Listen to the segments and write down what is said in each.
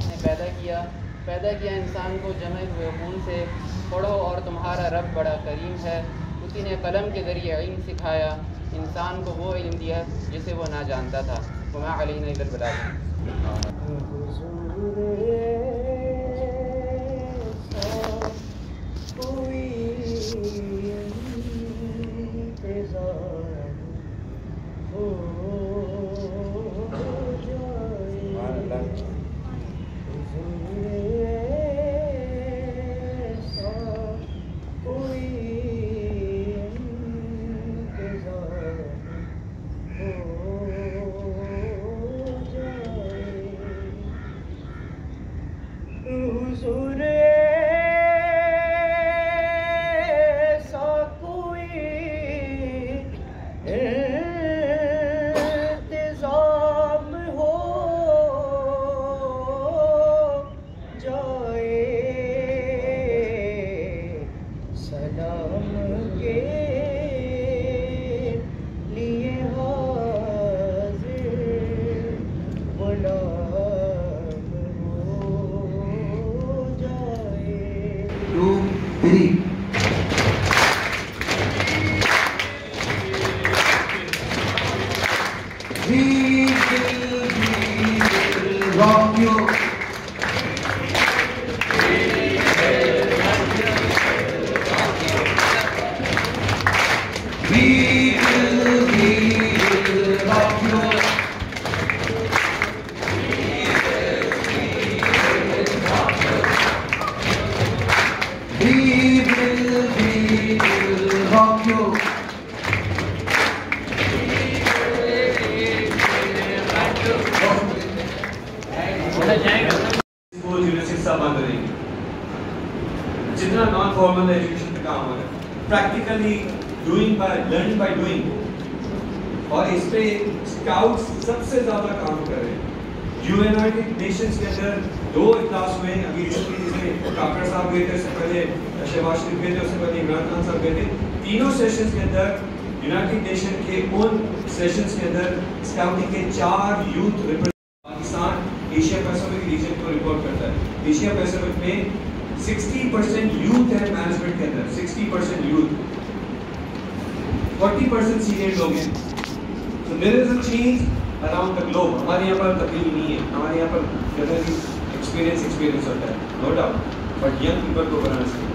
ने पैदा किया पैदा किया इंसान को जमे हुए खून से पढ़ो और तुम्हारा रब बड़ा करीम है उसी ने कलम के ज़रिए इल्म सिखाया इंसान को वो इल्म दिया जिसे वो ना जानता था। वमा अलैना बता बलाग जितना नॉन फॉर्मल एजुकेशन पे काम हो practically doing by learning by doing और इस पे स्काउट्स सबसे ज़्यादा काम कर रहे हैं। यूएनआईटेड नेशंस के अंदर दो क्लास में अभी रिसेंटली जिसमें काकर साहब गए थे, उससे पहले शहबाज शरीफ गए थे, उससे पहले इमरान खान साहब गए थे। तीनों सेशंस के अंदर यूनाइटेड नेशन के उन सेशंस के अंदर स्काउटिंग के चार youth Pakistan Asia Pacific region को रिपोर्ट करता है। एशिया पैसिफिक में 60 परसेंट यूथ है मैनेजमेंट के अंदर 60 परसेंट यूथ 40 परसेंट सीनियर लोग हैं। So there is a change around the globe हमारे यहाँ पर तब्दीली नहीं है। हमारे यहाँ पर जनरली एक्सपीरियंस एक्सपीरियंस होता है no doubt but young people को बनाना चाहिए.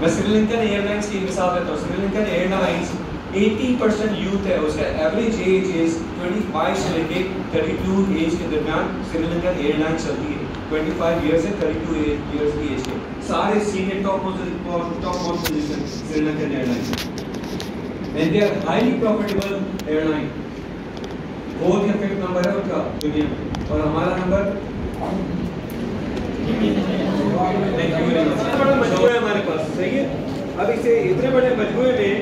मैं श्रीलंकन एयरलाइंस की मिसाल देता हूँ. श्रीलंकन एयरलाइंस 80 परसेंट यूथ है. उसका एवरेज एज इज़ 25 से लेके 32 एज के दरमियान श्रीलंकन एयरलाइन चलती है. 25 इयर्स से 32 इयर्स की एज के. सारे senior top top most position Sri Lankan airline and they are highly profitable airline fourth या फिफ्थ नंबर है उनका दुनिया में. और हमारा नंबर है है अब इसे इतने बड़े मजबूरे में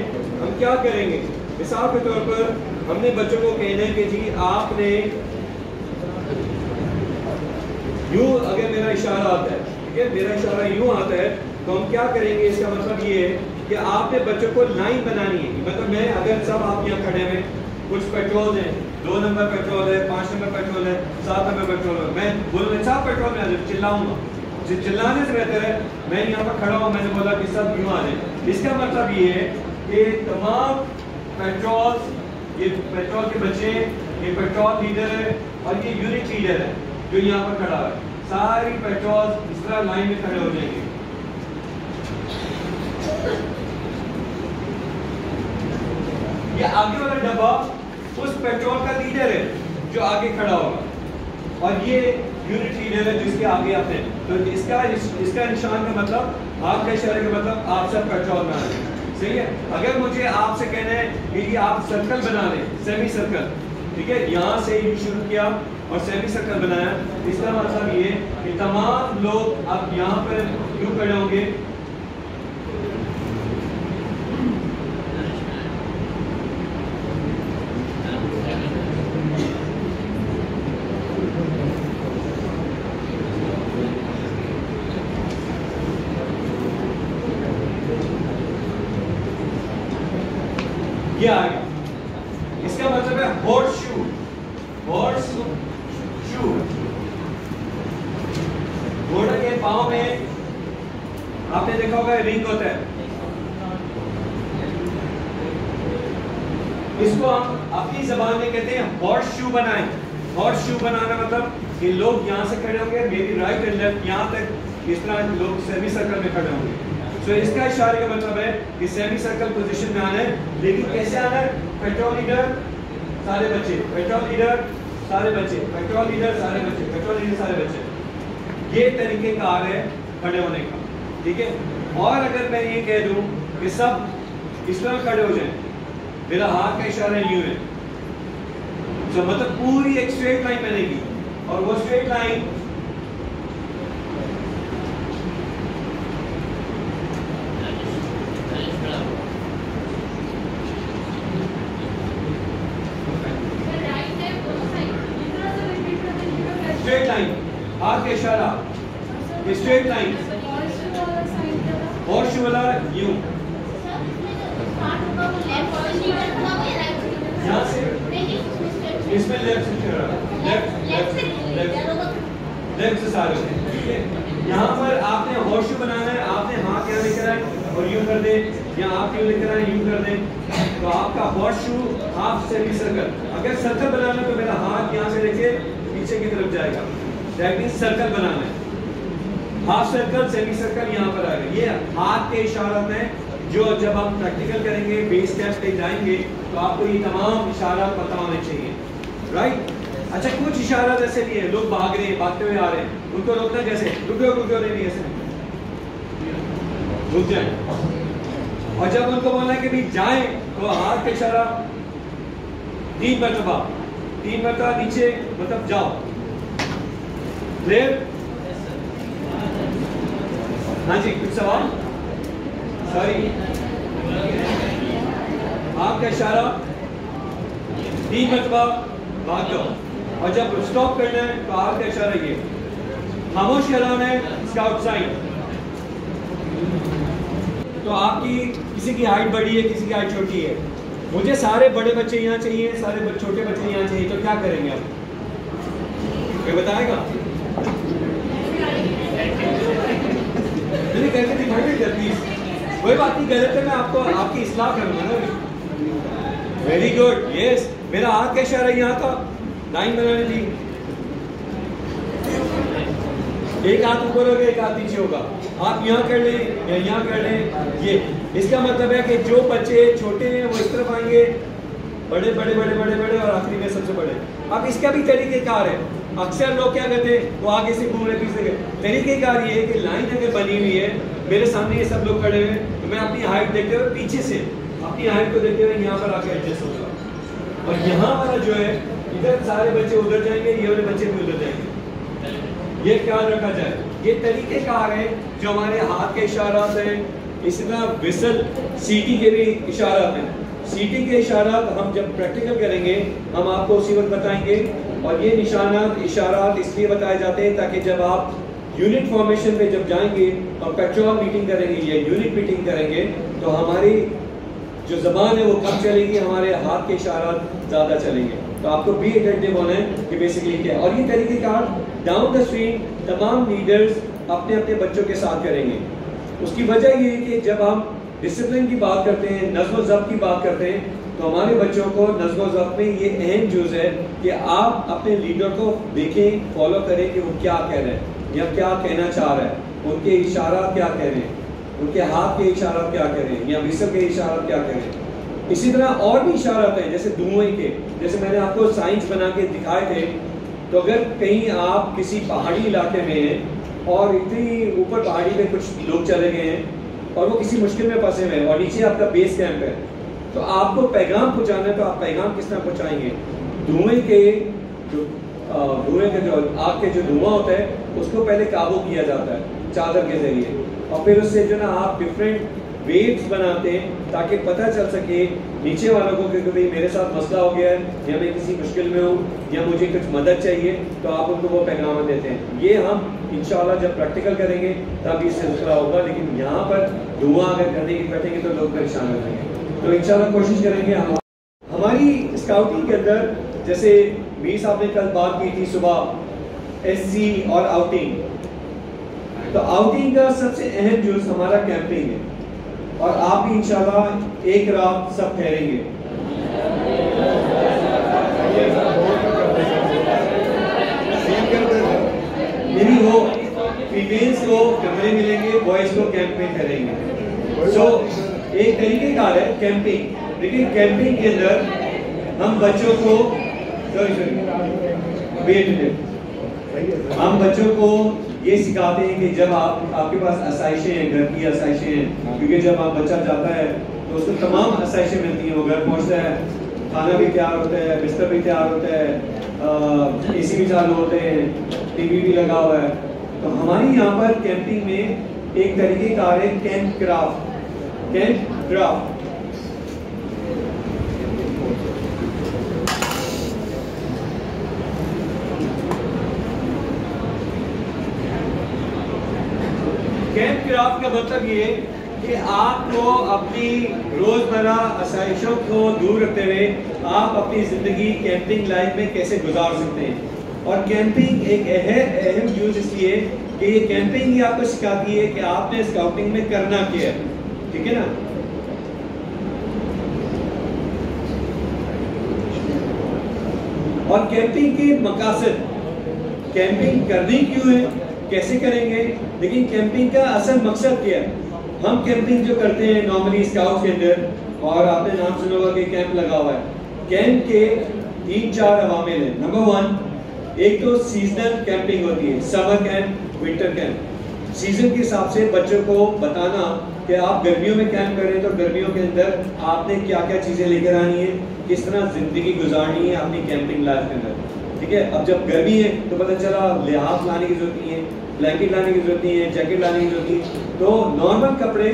हम क्या करेंगे मिसाल के तौर पर हमने बच्चों को कहना है कि जी आपने यूँ अगर मेरा इशारा आता है ठीक है मेरा इशारा यूँ आता है तो हम क्या करेंगे इसका मतलब ये है कि आपने बच्चों को लाइन बनानी है मतलब मैं अगर सब आप यहाँ खड़े हुए कुछ पेट्रोल हैं दो नंबर पेट्रोल है, पाँच नंबर पेट्रोल है, सात नंबर पेट्रोल है। मैं बोलूँ साहब पेट्रोल में चिल्लाऊँगा। चिल्लाने से बेहतर है, मैं यहाँ पर खड़ा हूँ, मैंने बोला कि सब यूँ आ जाए? इसका मतलब ये है कि तमाम पेट्रोल, ये पेट्रोल के बच्चे, ये पेट्रोल लीडर है और ये यूनिट लीडर है जो यहाँ पर खड़ा है। सारी पेट्रोल इस तरह लाइन में खड़े हो जाएँगे। ये आगे वाला डब्बा उस पेट्रोल का लीडर है जो आगे खड़ा होगा। और ये यूनिट लीडर है जिसके आगे आप हैं। तो इसका इसका निशान का मतलब हाथ का इशारे का मतलब आप सब पेट्रोल में आ रहे हैं। सही है? अगर मुझे आपसे कहना है कि आप सर्कल बना लें सेमी सर्कल ठीक है? यहाँ से ही शुरू किया और सेमी सर्कल बनाया। इसका मतलब ये कि तमाम लोग अब यहाँ पर क्यों खड़े होंगे हॉर्स शू हॉर्स शू घोड़े के पाँव में आपने देखा होगा रिंग होता है इसको हम अपनी जबान में कहते हैं हॉर्स शू बनाए हॉर्स शू बनाना मतलब कि लोग यहाँ से खड़े होंगे मेरी राइट एंड लेफ़्ट यहाँ तक इस तरह लोग सेमी सर्कल में खड़े होंगे सो इशारे का मतलब है कि सेमी सर्कल पोजीशन में आना है। लेकिन कैसे आना है? पेट्रोल लीडर सारे बच्चे। पेट्रोल लीडर सारे बच्चे। पेट्रोल लीडर सारे बच्चे। पेट्रोल लीडर सारे बच्चे। ये तरीके कार है खड़े होने का। ठीक है? और अगर मैं ये कह दूँ कि सब इस तरह खड़े हो जाए, मेरा हाथ का इशारा यूँ है। तो मतलब पूरी एक स्ट्रेट लाइन बनेगी। और वो स्ट्रेट लाइन स्ट्रेट लाइन हाथ का इशारा स्ट्रेट लाइन और शू वाला यूँ यहाँ से इसमें लेफ़्ट से लेफ़्ट लेफ़्ट लेफ़्ट लेफ़्ट से सारे ठीक है? यहाँ पर आपने हॉर्स बनाना है आपने हाथ यहाँ लेकर आए और यूँ कर दे या आप यूँ लेकर आए यूँ कर दे। तो आपका horseshoe half semi circle अगर सर्कल बनाना है तो मेरा हाथ यहाँ से लेके पीछे की तरफ़ जाएगा। दैट सर्कल बनाना है। हाफ़ सर्कल सेमी सर्कल यहाँ पर आएगा ये हाथ के इशारत हैं जो जब हम प्रैक्टिकल करेंगे बेस कैंप पे जाएँगे तो आपको ये तमाम इशारा पता होने चाहिए। राइट अच्छा कुछ इशारा ऐसे भी है, लोग भाग रहे हैं, भागते हुए आ रहे हैं। उनको रोकना कैसे रुक रुक नहीं ऐसे रुक जाए। और जब उनको बोलना कि भी जाए तो हाथ का इशारा, तीन मरतबा तीन मरतबा नीचे मतलब जाओ। क्लियर हाँ जी, कुछ सवाल? सॉरी आपका इशारा? तीन मरतबा भाग और जब स्टॉप करना है तो आपका इशारा ये। खामोश कराना है स्काउट साइन तो आपकी, किसी की हाइट बड़ी है, किसी की हाइट छोटी है। मुझे सारे बड़े बच्चे यहाँ चाहिए, सारे छोटे बच्चे यहाँ चाहिए तो क्या करेंगे आप? बताएगा? नहीं करके दिखाइए प्लीज़ कोई बात नहीं गलत है, मैं आपको, आपकी इस्लाह करूँगा ना वेरी गुड यस मेरा हाथ का इशारा यहाँ था लाइन बनाने थी एक हाथ ऊपर होगा, एक हाथ नीचे होगा. आप यहाँ कर लें या यहाँ कर लें, ये. इसका मतलब है कि जो बच्चे छोटे हैं, वो इस तरफ़ आएँगे. बड़े बड़े बड़े बड़े बड़े और आखिरी में सबसे बड़े. अब इसका भी तरीकेकार है. अक्सर लोग क्या करते हैं, वो आगे से घूम रहे पीछे गए। तरीकेकार ये है कि लाइन अगर बनी हुई है, मेरे सामने ये सब लोग खड़े हुए तो मैं अपनी हाइट देखते हुए पीछे से, अपनी हाइट को देखते हुए यहाँ पर आके एडजस्ट होगा और यहाँ वाला जो है, इधर सारे बच्चे उधर जाएँगे, ये वाले बच्चे भी उधर जाएँगे। ये ख्याल रखा जाए। ये तरीके कार है, जो हमारे हाथ के इशारात हैं, इसी तरह विसल सीटी के भी इशारात हैं। सीटी के इशारात हम जब प्रैक्टिकल करेंगे, हम आपको उसी वक्त बताएँगे और ये निशानात, इशारात इसलिए बताए जाते हैं ताकि जब आप यूनिट फॉर्मेशन में जब जाएँगे, और पेट्रोल मीटिंग करेंगे, या यूनिट मीटिंग करेंगे तो हमारी जो जबान है वो कम चलेगी? हमारे हाथ के इशारात ज़्यादा चलेंगे। तो आपको बी अटेंटिव होना है कि बेसिकली क्या और ये तरीक़ेकार डाउन द स्ट्रीम तमाम लीडर्स अपने अपने बच्चों के साथ करेंगे। उसकी वजह ये है कि जब हम डिसिप्लिन की बात करते हैं नज्म जब की बात करते हैं तो हमारे बच्चों को नज्म ज़ब्त में ये अहम जुज है कि आप अपने लीडर को देखें फॉलो करें कि वो क्या कह रहे हैं या क्या कहना चाह रहा है। उनके इशारा क्या कह रहे हैं? उनके हाथ के इशारा क्या कह रहे हैं या विसर के इशारा क्या कह रहे हैं? इसी तरह और भी इशारात हैं, जैसे धुएँ के। जैसे मैंने आपको साइंस बना के दिखाए थे तो अगर कहीं आप किसी पहाड़ी इलाके में हैं और इतनी ऊपर पहाड़ी पे कुछ लोग चले गए हैं और वो किसी मुश्किल में फंसे हुए हैं और नीचे आपका बेस कैंप है तो आपको पैगाम पहुंचाना है तो आप पैगाम किस तरह पहुंचाएँगे? धुएँ के जो धुएँ के जो, आग के जो धुआँ होता है, उसको पहले काबू किया जाता है, चादर के ज़रिए। और फिर उससे जो ना, आप डिफरेंट वेव्स बनाते हैं, ताकि पता चल सके, नीचे वालों को कि भाई मेरे साथ मसला हो गया है, या मैं किसी मुश्किल में हूँ, या मुझे कुछ मदद चाहिए तो आप उनको वो पैगाम देते हैं। ये हम इंशाल्लाह जब प्रैक्टिकल करेंगे, तब ये सिलसिला होगा, लेकिन यहाँ पर धुआँ अगर करने की बैठेंगे तो लोग परेशान हो जाएँगे। तो इंशाल्लाह कोशिश करेंगे हम। हमारी स्काउटिंग के अंदर, जैसे मीर साहब ने कल बात की थी सुबह एससी और आउटिंग तो आउटिंग का सबसे अहम जुज हमारा कैंपिंग है। और आप भी इंशाल्लाह एक रात सब ठहरेंगे। यदि वो फीमेल्स को कमरे मिलेंगे बॉयज़ को कैंप में ठहरेंगे सो एक तरीके का है कैंपिंग लेकिन कैंपिंग के अंदर हम बच्चों को हम बच्चों को ये सिखाते हैं कि जब आप, आपके पास आसाइशें हैं, घर की आसाइशें हैं, क्योंकि जब आप बच्चा जाता है तो उसको तमाम आसाइशें मिलती हैं, वो घर पहुँचता है, खाना भी तैयार होता है, बिस्तर भी तैयार होता है ए सी भी चालू होते हैं टीवी भी लगा हुआ है। तो हमारी यहाँ पर कैंपिंग में एक तरीके का है camp craft camp craft camp craft का मतलब ये कि आपको अपनी रोज़मर्रा आसाइशों को दूर रखते हुए आप अपनी ज़िंदगी कैंपिंग लाइफ में कैसे गुजार सकते हैं? और कैंपिंग एक अहम अहम यूज़ इसलिए कि ये कैंपिंग ही आपको सिखाती है कि आपने स्काउटिंग में करना क्या है। ठीक है ना? और कैंपिंग के मकासद कैंपिंग करनी क्यों है? कैसे करेंगे? लेकिन कैंपिंग का असल मकसद क्या है? हम कैंपिंग जो करते हैं नॉर्मली स्काउट के अंदर और आपने नाम सुना होगा कि कैंप लगा हुआ है। कैंप के तीन चार अवामिल हैं। नंबर वन एक तो सीजनल कैंपिंग होती है summer camp winter camp season के हिसाब से बच्चों को बताना कि आप गर्मियों में कैंप कर रहे हैं तो गर्मियों के अंदर आपने क्या क्या चीज़ें लेकर आनी है, किस तरह ज़िंदगी गुजारनी है अपनी कैंपिंग लाइफ के अंदर। ठीक है? अब जब गर्मी है तो पता चला लिहाज लाने की ज़रूरत नहीं है ब्लैंकेट लाने की ज़रूरत नहीं है जैकेट लाने की ज़रूरत नहीं है। तो नॉर्मल कपड़े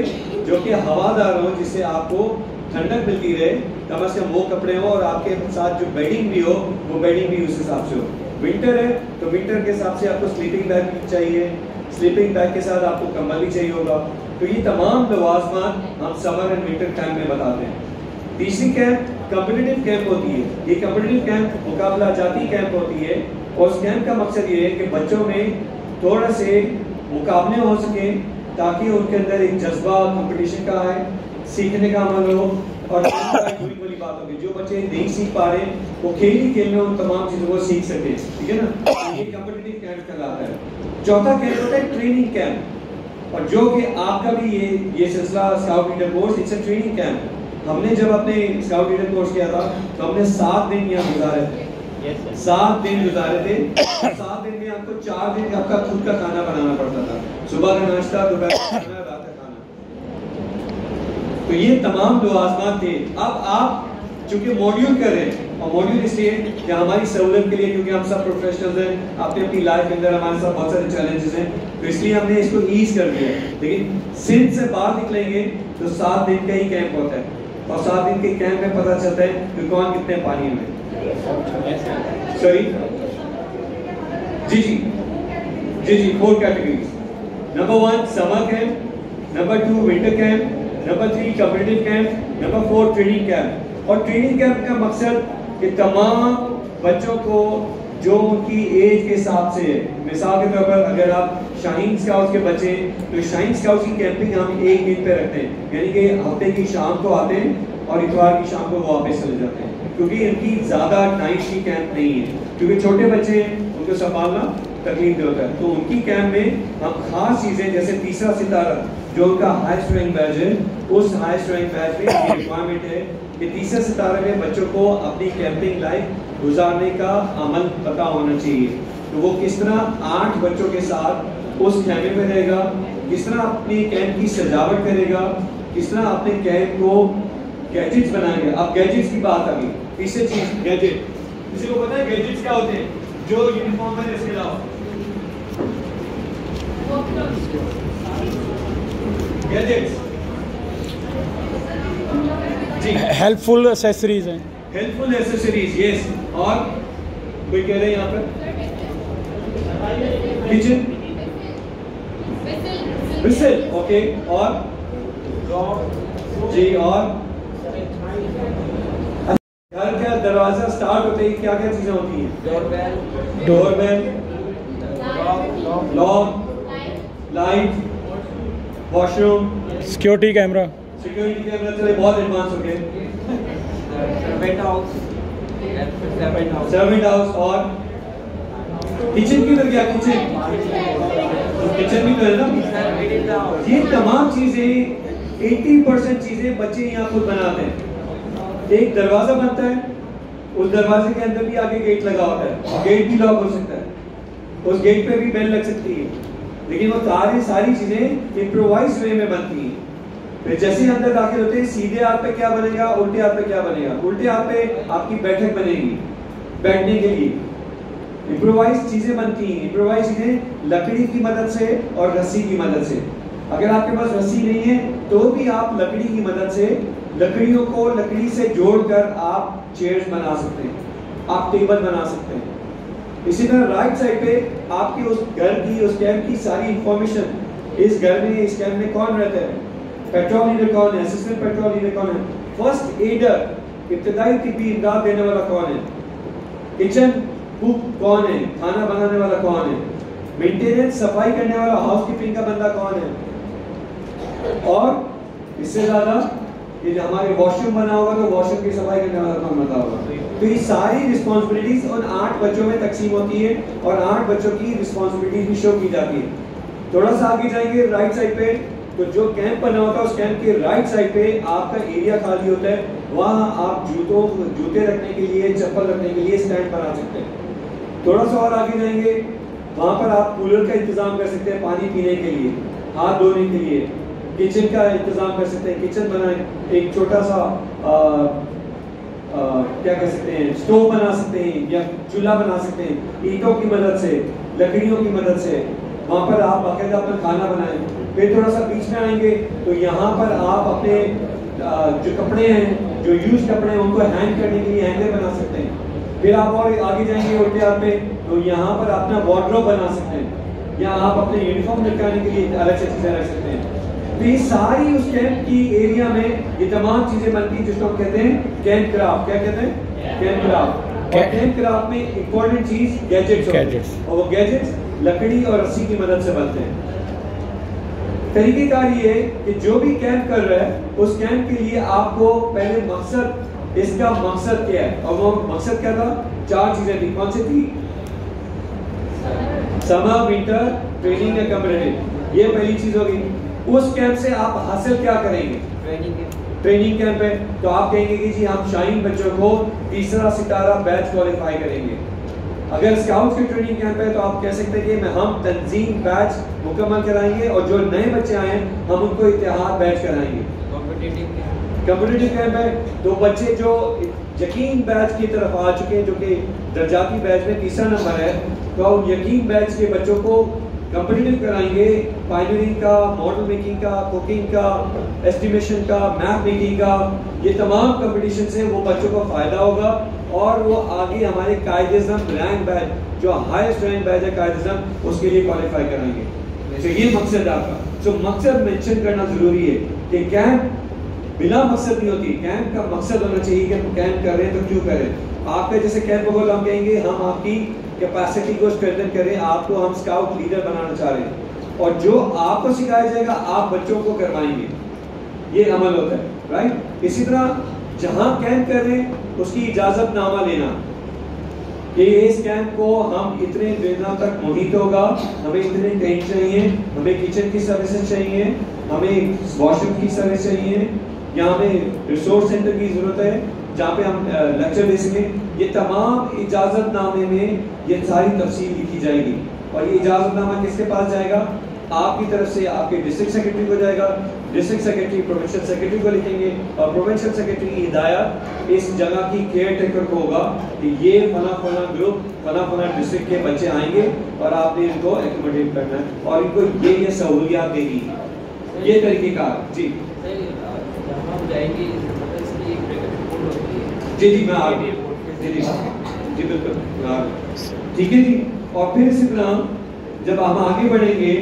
जो कि हवादार हो, जिससे आपको ठंडक मिलती रहे कम अज कम वो कपड़े हो और आपके साथ जो बेडिंग भी हो, वो बेडिंग भी उस हिसाब से हो। विंटर है तो विंटर के हिसाब से आपको स्लीपिंग बैग चाहिए स्लीपिंग बैग के साथ आपको कम्बल भी चाहिए होगा। तो ये तमाम लवाजमान हम समर एंड विंटर टाइम में बताते हैं। तीसरी कैंप कम्पिटिटिव कैंप होती है। ये कम्पिटिटिव कैंप मुकाबला जाती कैंप होती है। और उस कैंप का मकसद ये है कि बच्चों में थोड़ा से मुकाबले हो सकें, ताकि उनके अंदर एक जज्बा कंपटीशन का है सीखने का अमल हो। और बड़ी बड़ी बात होगी। जो बच्चे नहीं सीख पा रहे वो खेल ही खेल में उन तमाम चीज़ों को सीख सके ठीक है ना? ये कम्पिटिटिव कैंप कहलाता है। चौथा कैंप होता है ट्रेनिंग कैंप और जो कि आपका भी ये ये सिलसिला scout leader course it's a training camp हमने जब अपने स्काउट लीडर कोर्स किया था तो हमने सात दिन यहाँ गुजारे थे। सात दिन गुजारे थे। सात दिन में आपको चार दिन आपका खुद का खाना बनाना पड़ता था। सुबह का नाश्ता दोपहर का खाना तो ये तमाम दो आसमान थे, अब आप चूँकि मॉड्यूल कर रहे हैं, और मॉड्यूल इसलिए कि हमारी सहूलत के लिए, क्योंकि हम सब प्रोफेशनल्स हैं अपनी अपनी लाइफ के अंदर हमारे साथ बहुत सारे चैलेंजेस हैं तो इसलिए हमने इसको ईज कर दिया लेकिन सिंध से बाहर निकलेंगे तो सात दिन का ही कैंप होता है। और सात दिन के कैंप में पता चलता है कि कौन कितने पानी में सॉरी जी जी। जी जी four categories number one summer camp number two winter camp number three competitive camp number four training camp और ट्रेनिंग कैंप का मकसद कि तमाम बच्चों को जो उनकी एज के हिसाब से, मिसाल के तौर पर अगर आप शाहीन स्काउट्स के बच्चे तो शाहीन स्काउट्स की कैंपिंग हम एक दिन पे रखते हैं। यानी कि हफ़्ते की शाम को आते हैं और इतवार की शाम को वापस चले जाते हैं। क्योंकि इनकी ज़्यादा टाइम की कैंप नहीं है। क्योंकि छोटे बच्चे हैं, उनको संभालना तकलीफ़ होता है। तो उनकी कैंप में हम खास चीज़ें, जैसे तीसरा सितारा जो उनका हाईएस्ट रैंक बैच है, उस हाईएस्ट रैंक बैच में ये रिक्वायरमेंट है कि तीसरे सितारे में बच्चों को अपनी कैंपिंग लाइफ गुजारने का अमल पता होना चाहिए। तो वो किस तरह आठ बच्चों के साथ उस कैंप में रहेगा, किस तरह अपनी कैंप की सजावट करेगा, किस तरह अपने कैंप को गैजेट्स बनाएँगे। अब गैजेट्स की बात आ गई, तीसरी चीज़ गैजेट किसी को पता है गैजेट्स क्या होते हैं? जो यूनिफॉर्म है, इसके अलावा। हेल्पफुल एसेसरीज हैं। हेल्पफुल एसेसरीज यस और कोई कह रहे हैं यहाँ पर? किचन विसल ओके और? जी और? घर का दरवाज़ा स्टार्ट होते ही क्या क्या चीज़ें होती हैं? Doorbell doorbell lock light washroom security camera security camera चले बहुत एडवांस हो गए servant house servant house servant house और किचन किधर गया? किचन किचन भी तो है ना? ये तमाम चीज़ें 80 परसेंट चीज़ें बच्चे यहाँ खुद बनाते हैं। एक दरवाज़ा बनता है उस दरवाजे के अंदर भी आगे गेट लगा होता है। गेट भी लॉक हो सकता है। उस गेट पे भी बेल लग सकती है। लेकिन वो सारी सारी चीज़ें इम्प्रोवाइज वे में बनती हैं। फिर जैसे अंदर दाखिल होते हैं, सीधे हाथ पे क्या बनेगा, उल्टे हाथ पे क्या बनेगा? उल्टे हाथ पे आपकी बैठक बनेगी, बैठने के लिए। इम्प्रोवाइज चीज़ें बनती हैं। इम्प्रोवाइज चीज़ें लकड़ी की मदद से और रस्सी की मदद से। अगर आपके पास रस्सी नहीं है तो भी आप लकड़ी की मदद से, लकड़ियों को लकड़ी से जोड़कर आप चेयर्स बना सकते हैं, आप टेबल बना सकते हैं। इसी तरह राइट साइड पे आपके उस घर की, उस कैंप की सारी इंफॉर्मेशन इस घर में, इस कैंप में कौन रहता है? पेट्रोल लीडर कौन है असिस्टेंट पेट्रोल लीडर कौन है। फ़र्स्ट एडर इब्तदाई तिब्बी इमदाद देने वाला कौन है? किचन कुक कौन है? खाना बनाने वाला कौन है? मेंटेनेंस सफ़ाई करने वाला हाउसकीपिंग का बंदा कौन है? और इससे ज़्यादा ये जो हमारे वॉशरूम बना होगा तो वॉशरूम की सफ़ाई वाला कौन बंदा होगा तो ये सारी रिस्पॉन्सिबिलिटीज उन आठ बच्चों में तकसीम होती है और आठ बच्चों की रिस्पॉन्सिबिलिटीज भी शो की जाती है। थोड़ा सा आगे जाएँगे राइट साइड पे। तो जो कैंप बना होता है, उस कैंप के राइट साइड पे आपका एरिया खाली होता है। वहाँ आप जूतों, जूते रखने के लिए, चप्पल रखने के लिए स्टैंड बना सकते हैं। थोड़ा सा और आगे जाएँगे। वहाँ पर आप कूलर का इंतज़ाम कर सकते हैं पानी पीने के लिए, हाथ धोने के लिए। किचन का इंतज़ाम कर सकते हैं। किचन बनाए एक छोटा सा आ, आ, क्या कह सकते हैं स्टोव बना सकते हैं या चूल्हा बना सकते हैं ईंटों की मदद से लकड़ियों की मदद से। वहाँ पर आप बाकायदा अपना खाना बनाएँ। फिर थोड़ा सा बीच में आएँगे तो यहाँ पर आप अपने जो कपड़े हैं जो यूज़ कपड़े हैं उनको हैंग करने के लिए हैंगर बना सकते हैं। फिर आप और आगे जाएँगे हाथ पे तो यहाँ पर अपना वार्ड्रोब बना सकते हैं। या आप अपने यूनिफॉर्म लटकाने के लिए अलग से चीज़ें रख सकते हैं। तो ये सारी उस कैंप की एरिया में ये तमाम चीज़ें बनती हैं जिसको हम कहते हैं कैंप क्राफ्ट क्या कहते हैं? कैंप क्राफ्ट और कैंप क्राफ्ट में इम्पोर्टेंट चीज़ गैजेट्स Gadgets. और वो गैजेट्स लकड़ी और रस्सी की मदद से बनते हैं। तरीकेकार ये कि जो भी कैंप कर रहा है उस कैंप के लिए आपको पहले मकसद इसका मकसद क्या है? और वो मकसद क्या था? चार चीज़ें थी। कौन सी थी? समर विंटर ट्रेनिंग या कम्युनिटी ये पहली चीज़ होगी उस कैंप से आप हासिल क्या करेंगे? ट्रेनिंग ट्रेनिंग कैंप है। तो आप कहेंगे कि जी हम शाइन बच्चों को तीसरा सितारा बैच क्वालिफाई करेंगे। अगर स्काउट की ट्रेनिंग कैंप है तो आप कह सकते हैं कि मैं हम तंजीम बैच मुकम्मल कराएँगे और जो नए बच्चे आए हैं हम उनको इतिहाद बैच कराएँगे। कॉम्पिटिटिव कम्युनिटी कैंप है। तो बच्चे जो यकीन बैच की तरफ़ आ चुके हैं जो कि दर्जाती बैच में तीसरा नंबर है तो हम यकीन बैच के बच्चों को कम्पिटिटिव कराएँगे पाइनरिंग का मॉडल मेकिंग का कुकिंग का एस्टिमेशन का मैप मेकिंग का। ये तमाम कंपटीशन से वो बच्चों को फ़ायदा होगा और वो आगे हमारे कायदेजम रैंक बैच जो हाईएस्ट रैंक बैच है कायदेजम उसके लिए क्वालिफाई कराएँगे। तो ये मकसद आपका। तो मकसद मेंशन करना ज़रूरी है कि कैंप बिना मकसद नहीं होती। कैंप का मकसद होना चाहिए कि हम कैंप कर रहे हैं तो क्यों करें आपका जैसे कैंप होगा हम कहेंगे, हम आपकी कैपेसिटी को स्ट्रेंथन करें, आपको हम स्काउट लीडर बनाना चाह रहे हैं। और जो आपको सिखाया जाएगा, आप बच्चों को करवाएँगे। ये अमल होता है राइट इसी तरह जहाँ कैंप कर रहे उसकी इजाज़त नामा लेना। कि इस कैंप को हम इतने दिनों तक मोहित होगा, हमें इतने टेंट चाहिए, हमें किचन की सर्विसेज़ चाहिए, हमें वॉशरूम की सर्विस चाहिए, या हमें रिसोर्स सेंटर की ज़रूरत है जहाँ पे हम लेक्चर दे सकें। ये तमाम इजाज़त नामे में ये सारी तफसील लिखी जाएगी। और ये इजाज़त नामा किसके पास जाएगा? आपकी तरफ़ से आपके डिस्ट्रिक्ट सेक्रेटरी को जाएगा। डिस्ट्रिक्ट सेक्रेटरी प्रोविंशियल सेक्रेटरी को लिखेंगे। और प्रोविंशियल सेक्रेटरी की हिदायत इस जगह की केयर टेकर को होगा कि ये फला फला ग्रुप फला फला डिस्ट्रिक्ट के बच्चे आएँगे और आपने इनको एकोमोडेट करना है। और इनको ये ये सहूलियात देगी। ये तरीके का, जी। जाएँगे मतलब इसकी एक रिपोर्ट होती है जी जी मैं आ जी जी जी, बिल्कुल। ठीक है जी। और फिर इसी तरह जब हम आगे बढ़ेंगे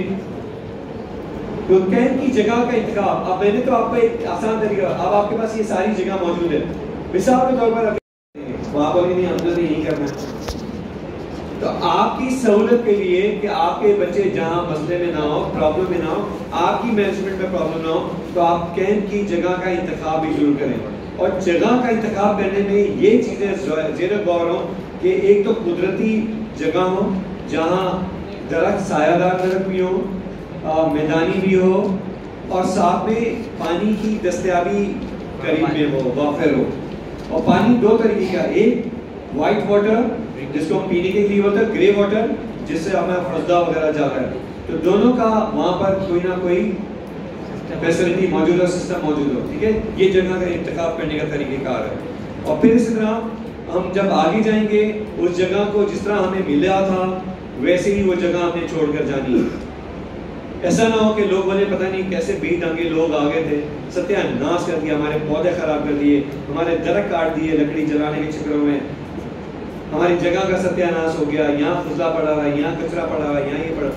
तो कैंप की जगह का इंतखाब। अब मैंने तो आपको एक आसान तरीका, अब आपके पास ये सारी जगह मौजूद है। मिसाल के तौर पर अगर वो आप नहीं हमने तो यही करना तो आपकी सहूलत के लिए कि आपके बच्चे जहाँ मसले में ना हो प्रॉब्लम में ना हो, आपकी मैनेजमेंट में प्रॉब्लम ना हो तो आप कैंप की जगह का इंतखाब भी ज़रूर करें। और जगह का इंतखाब करने में ये चीज़ें जेर गौर हो कि एक तो कुदरती जगह हो, जहाँ दरख्त सायादार दरख्त भी हो मैदानी भी हो, और साथ में पानी की दस्तियाबी करीब में हो, वाफिर हो। और पानी दो तरीके का, एक वाइट वाटर जिसको हम पीने के लिए होता है ग्रे वाटर जिससे हमें फजदा वगैरह जा रहा है। तो दोनों का वहाँ पर कोई ना कोई फैसिलिटी मौजूद हो सिस्टम मौजूद हो, ठीक है? ये जगह का इंतखाब करने का तरीक़ेकार है। और फिर इसी तरह, हम जब आगे जाएँगे, उस जगह को जिस तरह हमें मिला था, वैसे ही वो जगह हमने छोड़कर जानी है। ऐसा ना हो कि लोग बोले, पता नहीं कैसे बेढंगे लोग आ गए थे। सत्यानाश कर दिया, हमारे पौधे खराब कर दिए, हमारे दरख्त काट दिए, लकड़ी जलाने के चक्करों में। हमारी जगह का सत्यानाश हो गया, यहाँ फजला पड़ा हुआ है यहाँ कचरा पड़ा हुआ है यहाँ ये पड़ा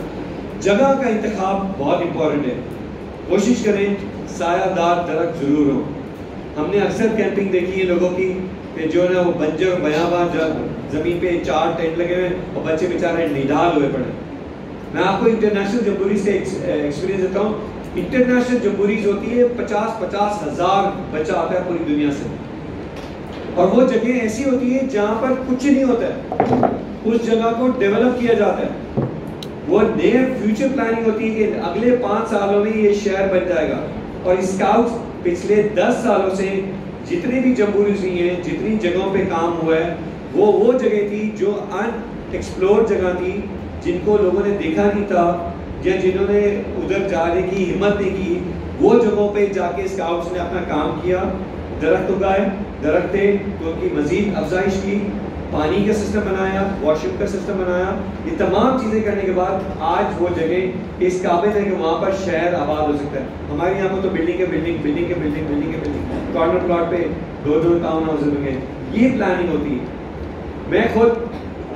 जगह का इंतखाब बहुत इंपॉर्टेंट है। कोशिश करें सायादार दरख्त ज़रूर हो। हमने अक्सर कैंपिंग देखी है लोगों की कि जो है वो बंजर बयाबा ज़मीन पे चार टेंट लगे हुए और बच्चे बेचारे निडाल हुए पड़े मैं आपको इंटरनेशनल जम्बूरी से एक्सपीरियंस देता हूँ। इंटरनेशनल जम्बूरीज होती है पचास पचास हज़ार बच्चा आता है पूरी दुनिया से। और वो जगह ऐसी होती है जहाँ पर कुछ नहीं होता है। उस जगह को डेवलप किया जाता है। वो नियर फ्यूचर प्लानिंग होती है कि अगले पाँच सालों में ये शहर बन जाएगा। और स्काउट्स पिछले दस सालों से जितने भी जम्बूरीज हुई हैं, जितनी जगहों पे काम हुआ है, वो वो जगह थी जो अनएक्सप्लोर जगह थी, जिनको लोगों ने देखा नहीं था या जिन्होंने उधर जाने की हिम्मत नहीं की। वो जगहों पे जाके स्काउट्स ने अपना काम किया, दरख्त उगाए, दरख्त तो उनकी मजीद अफजाइश की पानी का सिस्टम बनाया वॉशरूम का सिस्टम बनाया। ये तमाम चीज़ें करने के बाद आज वो जगह इस काबिल है कि वहाँ पर शहर आबाद हो सकता है। हमारे यहाँ पर तो बिल्डिंग के बिल्डिंग बिल्डिंग के बिल्डिंग बिल्डिंग के बिल्डिंग कॉर्नर प्लॉट पे दो दो टाउन हाउस होंगे। ये प्लानिंग होती है। मैं खुद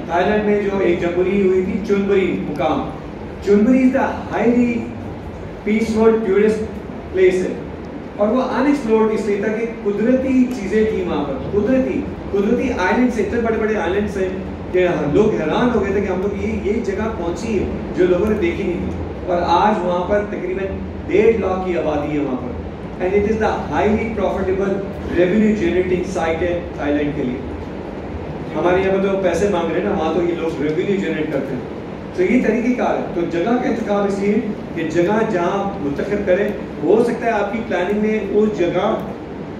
थाईलैंड में जो एक जमहूरी हुई थी, चुनबरी मुकाम। चुनबरी is the highly peaceful tourist place है। और वो अनएक्सप्लोर्ड इसलिए था कि कुदरती चीज़ें थी वहाँ पर। कुदरती। कुदरती आइलैंड से, इतने बड़े बड़े आइलैंड्स हैं कि लोग हैरान हो गए थे कि हम लोग ये ये जगह पहुँची है जो लोगों ने देखी नहीं थी। और आज वहाँ पर तकरीबन डेढ़ लाख की आबादी है वहाँ पर। And it is the highly profitable revenue generating site है थाईलैंड के लिए। हमारे यहाँ पर तो पैसे मांग रहे हैं ना, वहाँ तो ये लोग रेवेन्यू जनरेट करते हैं। तो ये तरीके कार है। तो जगह का इंतज़ाम इसलिए कि जगह जहाँ मुंतखब करें, हो सकता है आपकी प्लानिंग में उस जगह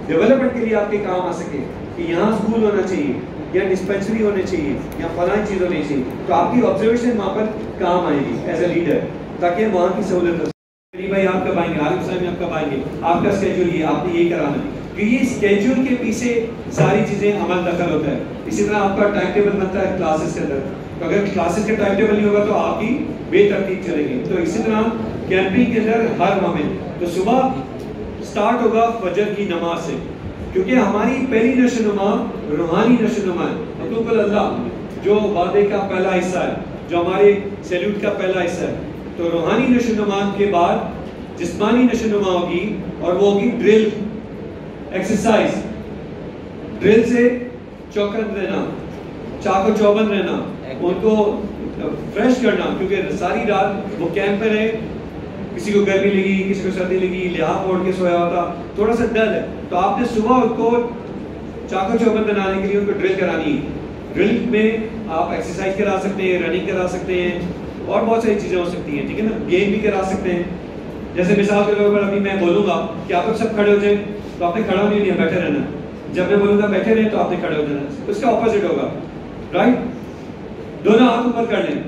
डेवलपमेंट के लिए आपके काम आ सके। कि यहाँ स्कूल होना चाहिए, या डिस्पेंसरी होने चाहिए, या फलानी चीज़ होनी चाहिए तो आपकी ऑब्जर्वेशन वहाँ पर काम आएगी एज ए लीडर ताकि वहाँ की सहूलत हो भाई, आप कब आएँगे? आरिफ साहब आप कब आएँगे? आपका स्केड्यूल ये, आपने ये कराना है। क्योंकि ये स्केड्यूल के पीछे सारी चीज़ें अमल दखल होता है। इसी तरह आपका टाइम टेबल बनता है क्लासेस के अंदर। तो अगर क्लासेस का टाइम टेबल नहीं होगा तो आप भी बेतरतीब चलेंगे। तो इसी तरह कैंपिंग के अंदर हर मोमेंट तो सुबह स्टार्ट होगा फजर की नमाज़ से। क्योंकि हमारी पहली नशोनुमा रूहानी नशोनुमा है। हकूक अल्लाह जो वादे का पहला हिस्सा है जो हमारे सैल्यूट का पहला हिस्सा है। तो रूहानी नशोनुमा के बाद जिस्मानी नशोनुमा होगी और वो होगी ड्रिल एक्सरसाइज। ड्रिल से चौकन रहना चाको चौबन रहना उनको फ्रेश करना क्योंकि सारी रात वो कैंप में रहे किसी को गर्मी लगी, किसी को सर्दी लगी लिहाफ ओढ़ के सोया होता, थोड़ा सा डर है। तो आपने सुबह उनको चाको चौबन बनाने के लिए उनको ड्रिल करानी है। ड्रिल में आप एक्सरसाइज करा सकते हैं रनिंग करा सकते हैं, और बहुत सारी चीज़ें हो सकती हैं, ठीक है ना? गेम भी करा सकते हैं। जैसे मिसाल के तौर पर अभी मैं बोलूँगा कि आप सब खड़े हो जाए तो आपने खड़ा नहीं नहीं बैठे रहना। जब मैं बोलूँगा बैठे रहें तो आपने खड़े हो जाना। उसका ऑपोजिट होगा। राइट दोनों हाथ ऊपर कर लें।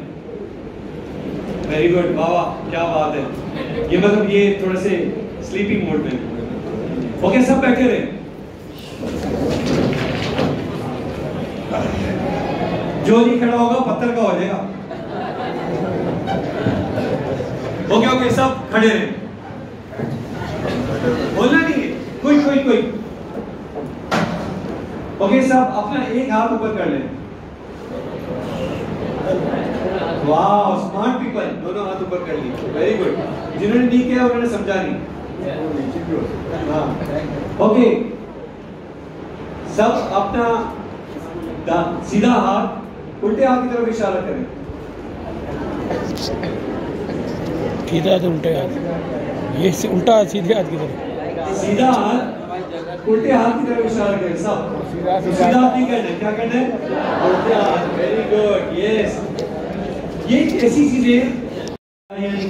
वेरी गुड वाह क्या बात है। ये मतलब ये थोड़े से स्लीपिंग मोड में। ओके सब बैठे रहे। जो नहीं खड़ा होगा, पत्थर का हो जाएगा। ओके ओके सब खड़े रहे। बोलना नहीं है। कोई कोई कोई। ओके सब अपना एक हाथ ऊपर कर लें। वाह स्मार्ट पीपल दोनों हाथ ऊपर कर लिए। वेरी गुड जिन्होंने नहीं किया उन्होंने समझा नहीं हाँ। ओके सब अपना सीधा हाथ उल्टे हाथ की तरफ़ इशारा करें। सीधा तो उल्टे हाथ। ये उल्टा हाथ सीधे हाथ की तरफ़। सीधा हाथ उल्टे हाथ की तरफ़ इशारा करें सब। सीधा हाथ नहीं करना क्या करना है? उल्टे हाथ। वेरी गुड ये ऐसी चीज़ें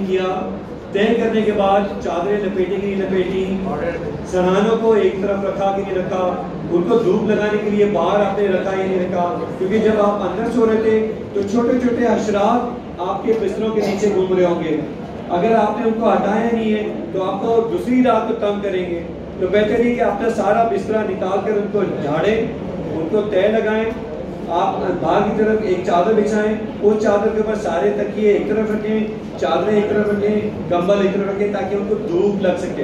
किया? तय करने के बाद चादरें लपेटी की नहीं लपेटी, सराहनों को एक तरफ़ रखा कि नहीं रखा, उनको धूप लगाने के लिए बाहर आपने रखा या नहीं रखा? क्योंकि जब आप अंदर सो रहे थे तो छोटे छोटे अशरात आपके बिस्तरों के नीचे घूम रहे होंगे। अगर आपने उनको हटाया नहीं है तो आपको दूसरी रात को तंग करेंगे। तो बेहतर है कि अपना सारा बिस्तरा निकाल कर उनको झाड़ें, उनको तय लगाएँ आप बाहर की तरफ़ एक चादर बिछाएँ, उस चादर के ऊपर सारे तकिए एक तरफ़ रखें, चादरें एक तरफ़ रखें, कंबल एक तरफ़ रखें ताकि उनको धूप लग सके।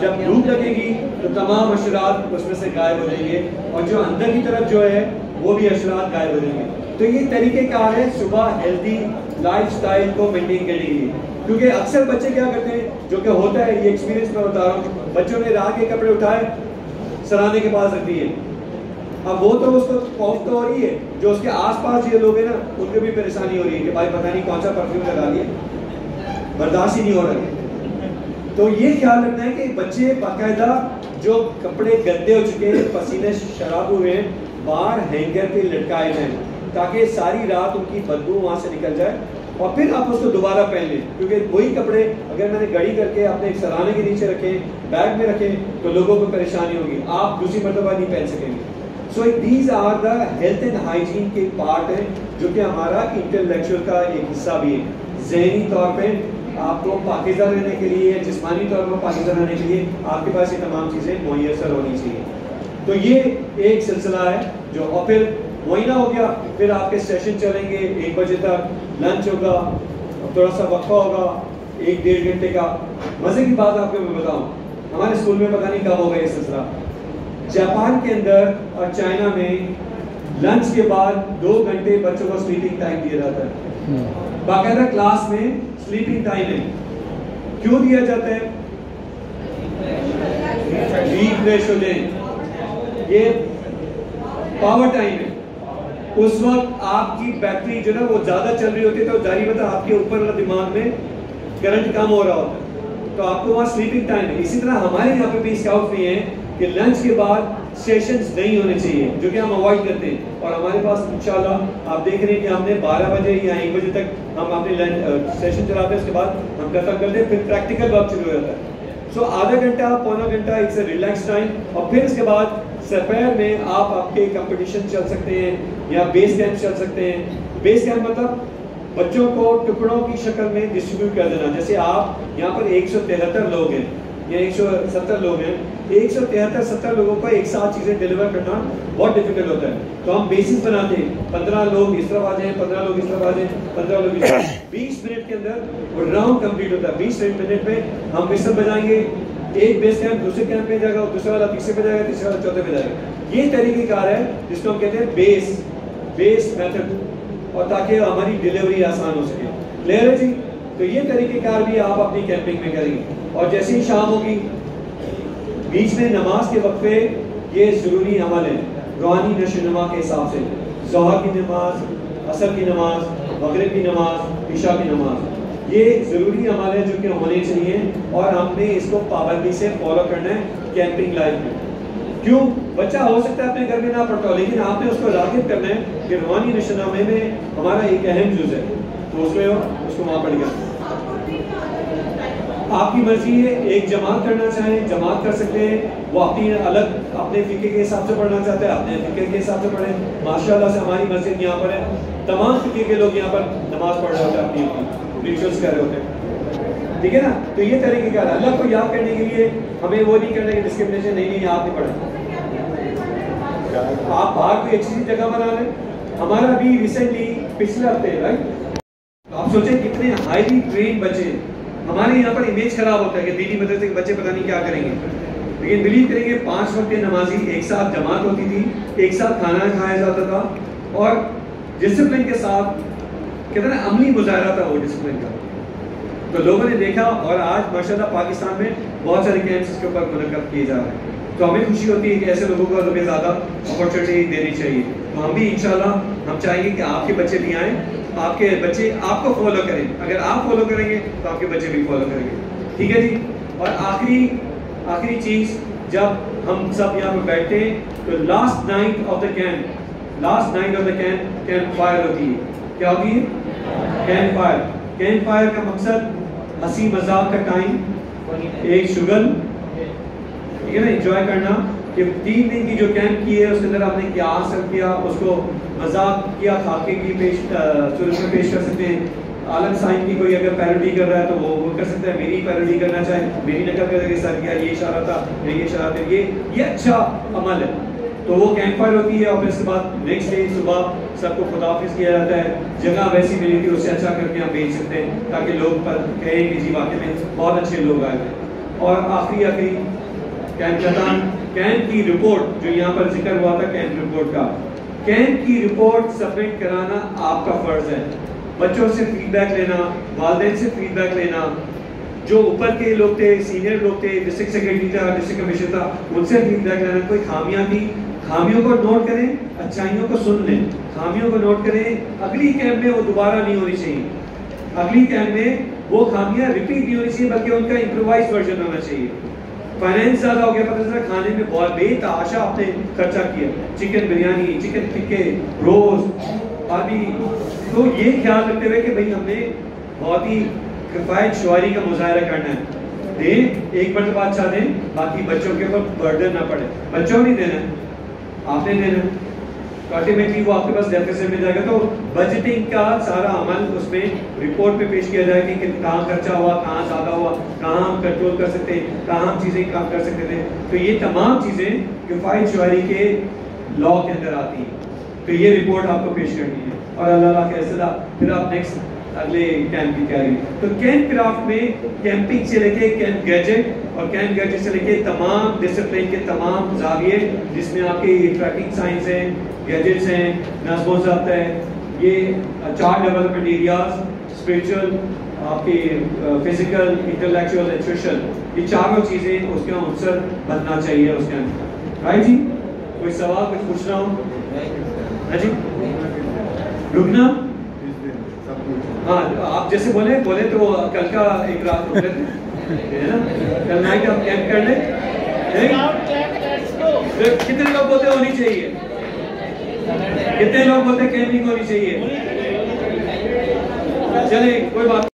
जब धूप लगेगी तो तमाम अशरात उसमें से गायब हो जाएँगे और जो अंदर की तरफ़ जो है, वो भी अशरात गायब हो जाएँगे। तो ये तरीके तरीक़ेकार है? सुबह हेल्दी लाइफस्टाइल को मेंटेन करने के लिए। क्योंकि अक्सर बच्चे क्या करते हैं? जो कि होता है, ये एक्सपीरियंस मैं बता रहा हूँ, बच्चों ने रात के कपड़े उठाए, सराहने के पास रख दिए। अब वो तो उसको खौफ तो हो रही है, जो उसके आसपास ये लोग हैं ना, उनको भी परेशानी हो रही है कि भाई पता नहीं कौन सा परफ्यूम लगा दिया। बर्दाश्त ही नहीं हो रहा तो ये ख्याल रखना है कि बच्चे बाकायदा जो कपड़े गंदे हो चुके हैं, पसीने शराब हुए हैं, बाहर हैंगर पे लटकाए जाएँ ताकि सारी रात उनकी बदबू वहाँ से निकल जाए और फिर आप उसको दोबारा पहन लें। क्योंकि वही कपड़े अगर मैंने गड़ी करके अपने सराहने के नीचे रखे, बैग में रखे तो लोगों को परेशानी होगी। आप दूसरी मरतबा नहीं पहन सकेंगे। So these are the health and hygiene के पार्ट है, जो कि हमारा इंटेलेक्चुअल का एक हिस्सा भी है। जहनी तौर पे आपको पाकिजा रहने के लिए, जिस्मानी तौर पर पाकिजा रहने के लिए आपके पास ये तमाम चीज़ें मुयसर होनी चाहिए। तो ये एक सिलसिला है, जो और फिर महीना हो गया, फिर आपके सेशन चलेंगे, एक बजे तक लंच होगा थोड़ा सा वक्फा होगा, एक डेढ़ घंटे का। मज़े की बात आपको मैं बताऊँ, हमारे स्कूल में पता नहीं कब होगा ये सिलसिला। जापान के अंदर और चाइना में लंच के बाद दो घंटे बच्चों को स्लीपिंग टाइम दिया जाता है। बाकायदा क्लास में स्लीपिंग टाइम है। क्यों दिया जाता है? रिफ्रेश हो। जाए ये पावर टाइम है। उस वक्त आपकी बैटरी जो ना वो ज़्यादा चल रही होती है तो जारी बता आपके ऊपर वाला दिमाग में करंट कम हो रहा होता है। तो आपको वहाँ स्लीपिंग टाइम है। इसी तरह हमारे यहाँ पे भी स्काउट भी है। कि लंच के बाद सेशंस नहीं होने चाहिए, जो कि हम अवॉइड करते हैं। और हमारे पास इंशाल्लाह, आप देख रहे हैं कि हमने 12 बजे या 1 बजे तक हम अपने लंच सेशन चलाते हैं, उसके बाद हम खत्म करते हैं फिर प्रैक्टिकल वर्क शुरू हो जाता है। सो आधा घंटा, पौना घंटा इट्स रिलैक्स टाइम और फिर उसके बाद सफेर में आप आपके कंपटीशन चल सकते हैं, या बेस कैंप चल सकते हैं। बेस कैंप मतलब बच्चों को टुकड़ों की शक्ल में डिस्ट्रीब्यूट कर देना। जैसे आप यहाँ पर एक सौ तिहत्तर लोग हैं। या 170 लोग हैं। एक सौ तिहत्तर सत्तर लोगों को एक साथ चीज़ें डिलीवर करना बहुत डिफ़िकल्ट होता है। तो हम बेसिस बनाते हैं। पंद्रह लोग इस तरफ़ आ जाए पंद्रह लोग इस तरफ़ आ जाए पंद्रह लोग इस तरफ़ बीस मिनट के अंदर वो राउंड कंप्लीट होता है। बीस मिनट में हम विसल बजाएँगे। एक बेस कैंप दूसरे कैंप पे जाएगा दूसरा वाला तीसरे पे जाएगा तीसरा वाला चौथे पे जाएगा। ये तरीके तरीक़ेकार है जिसको हम कहते हैं बेस बेस मेथड और ताकि हमारी डिलीवरी आसान हो सके। क्लियर है जी? तो ये तरीक़ेकार भी आप अपनी कैंपिंग में करेंगे। और जैसे ही शाम होगी, बीच में नमाज़ के वक्फे, ये ज़रूरी अमल है। रूहानी नशोनुमा के हिसाब से। जहर की नमाज़, असर की नमाज़, मगरब की नमाज़ ईशा की नमाज़। ये ज़रूरी अमल है जो कि होने चाहिए और हमने इसको पाबंदी से फॉलो करना है कैंपिंग लाइफ में। क्यों? बच्चा हो सकता है अपने घर में ना पढ़ता हो, लेकिन आपने उसको रागिब करना है कि रूहानी नशोनामे में हमारा एक अहम जुज है। तो उसमें, उसको वहाँ पढ़ गया आपकी मर्ज़ी है, एक जमात करना चाहें, जमात कर सकते हैं। वो अपनी अलग, अपने फिके के हिसाब से पढ़ना चाहते हैं, अपने फिके के हिसाब से पढ़ें। माशाल्लाह से हमारी मस्जिद यहाँ पर है। तमाम फिके के लोग यहाँ पर नमाज़ पढ़ रहे होते हैं, अपनी रिचुअल्स कर रहे होते हैं। ठीक है ना? तो ये तरीके का अल्लाह को याद करने के लिए हमें वो नहीं करना कि डिस्क्रिमिनेशन नहीं नहीं, आप नहीं पढ़े। आप बाहर कोई अच्छी जगह बना रहे हमारा अभी रिसेंटली पिछले हफ़्ते राइट आप सोचें कितने हाईली ट्रेन बच्चे हमारे यहाँ पर इमेज खराब होता है कि दीदी मदरसे के बच्चे पता नहीं क्या करेंगे। लेकिन बिलीव करेंगे पाँच वक्त नमाजी, एक साथ जमात होती थी, एक साथ खाना खाया जाता था और डिसिप्लिन के साथ कितना अमली मुजाहरा था वो डिसिप्लिन का। तो लोगों ने देखा और आज माशाल्लाह पाकिस्तान में बहुत सारे कैंप्स इसके ऊपर मुनद किए जा रहे हैं। तो हमें खुशी होती है कि ऐसे लोगों को हमें ज़्यादा अपॉर्चुनिटी देनी चाहिए। तो हम भी इंशाल्लाह, हम चाहेंगे कि आपके बच्चे भी आए आपके बच्चे आपको फॉलो करें अगर आप फॉलो करेंगे तो आपके बच्चे भी फॉलो करेंगे। ठीक है जी? और आखिरी आखिरी चीज़, जब हम सब यहाँ पे बैठते हैं तो last night of the camp last night of the camp campfire होती है। क्या होती है? कैंप फायर कैंप फायर का मकसद, हँसी मज़ाक का टाइम एक शुगल। ठीक है ना? इंजॉय करना। कि तीन दिन की जो कैंप की है, उसके अंदर आपने क्या हासिल किया, उसको मज़ाक किया, खाके की पेश में पेश कर सकते हैं। आलम साइन की कोई अगर पैरोडी कर रहा है तो वो वो कर सकता है। मेरी पैरोडी करना चाहे, मेरी नकल करके सर किया, ये इशारा था या ये इशारा था, ये ये अच्छा अमल है। तो वो कैंप फायर होती है, और फिर उसके बाद नेक्स्ट डे सुबह सबको खुदाफिज किया जाता है। जगह वैसी मिली थी उससे अच्छा करके हम बेच सकते हैं, ताकि लोग पर कहें कि जी, वाकई में बहुत अच्छे लोग आए थे और आखिरी आखिरी कैंप खत्म कैंप की रिपोर्ट, जो यहाँ पर ज़िक्र हुआ था कैंप रिपोर्ट का कैंप की रिपोर्ट सबमिट कराना आपका फ़र्ज़ है। बच्चों से फीडबैक लेना, वालदेन से फीडबैक लेना। जो ऊपर के लोग थे सीनियर लोग थे डिस्ट्रिक्ट सेक्रेटरी था डिस्ट्रिक्ट कमिश्नर था, उनसे फीडबैक लेना, कोई खामियाँ थी, खामियों को नोट करें, अच्छाइयों को सुन लें, खामियों को नोट करें, अगली कैंप में वो दोबारा नहीं होनी चाहिए। अगली कैंप में वो खामियाँ रिपीट नहीं होनी चाहिए, बल्कि उनका इम्प्रोवाइज वर्जन होना चाहिए। फाइनेंस ज़्यादा हो गया, पता चला खाने में बहुत बेतहाशा आपने खर्चा किया। चिकन बिरयानी, चिकन टिक्के, रोज आदि तो ये ख्याल रखते हुए कि भाई हमने बहुत ही किफायत शुरी का मुजाहरा करना है। दें, एक मरतबा अच्छा दें, बाकी बच्चों के ऊपर बर्डन ना पड़े। बच्चों नहीं देना आपने देना अल्टीमेटली वो आपके पास डेफिसिट में जाएगा। तो बजटिंग का सारा अमल उसमें रिपोर्ट में पेश किया जाएगा कि कहाँ खर्चा हुआ, कहाँ ज़्यादा हुआ, कहाँ हम कंट्रोल कर सकते हैं, कहाँ हम चीज़ें काम कर सकते थे। तो ये तमाम चीज़ें किफ़ायत शुआरी के लॉ के अंदर आती हैं। तो ये रिपोर्ट आपको पेश करनी है। और अल्लाह के असला फिर आप नेक्स्ट अगले कैंप की तैयारी। तो कैंप क्राफ्ट में कैंपिंग से लेके कैंप गैजेट और कैंप गैजेट से लेके तमाम डिसिप्लिन के तमाम जाविये जिसमें आपके ट्रैकिंग साइंस हैं गैजेट्स हैं नजमो जब्त है ये चार डेवलपमेंट एरियाज़ स्पिरिचुअल आपके फ़िज़िकल इंटेलेक्चुअल एंड सोशल ये चारों चीज़ें उसके अवसर बनना चाहिए उसके अंदर। राइट जी? कोई सवाल कुछ पूछना हो? हाँ जी? रुकना? हाँ आप जैसे बोले बोले तो कल का एक रात है कल नाइट हम कैंप कर ले कितने लोग बोलते होनी चाहिए? कितने लोग बोलते कैंपिंग होनी चाहिए? चले कोई बात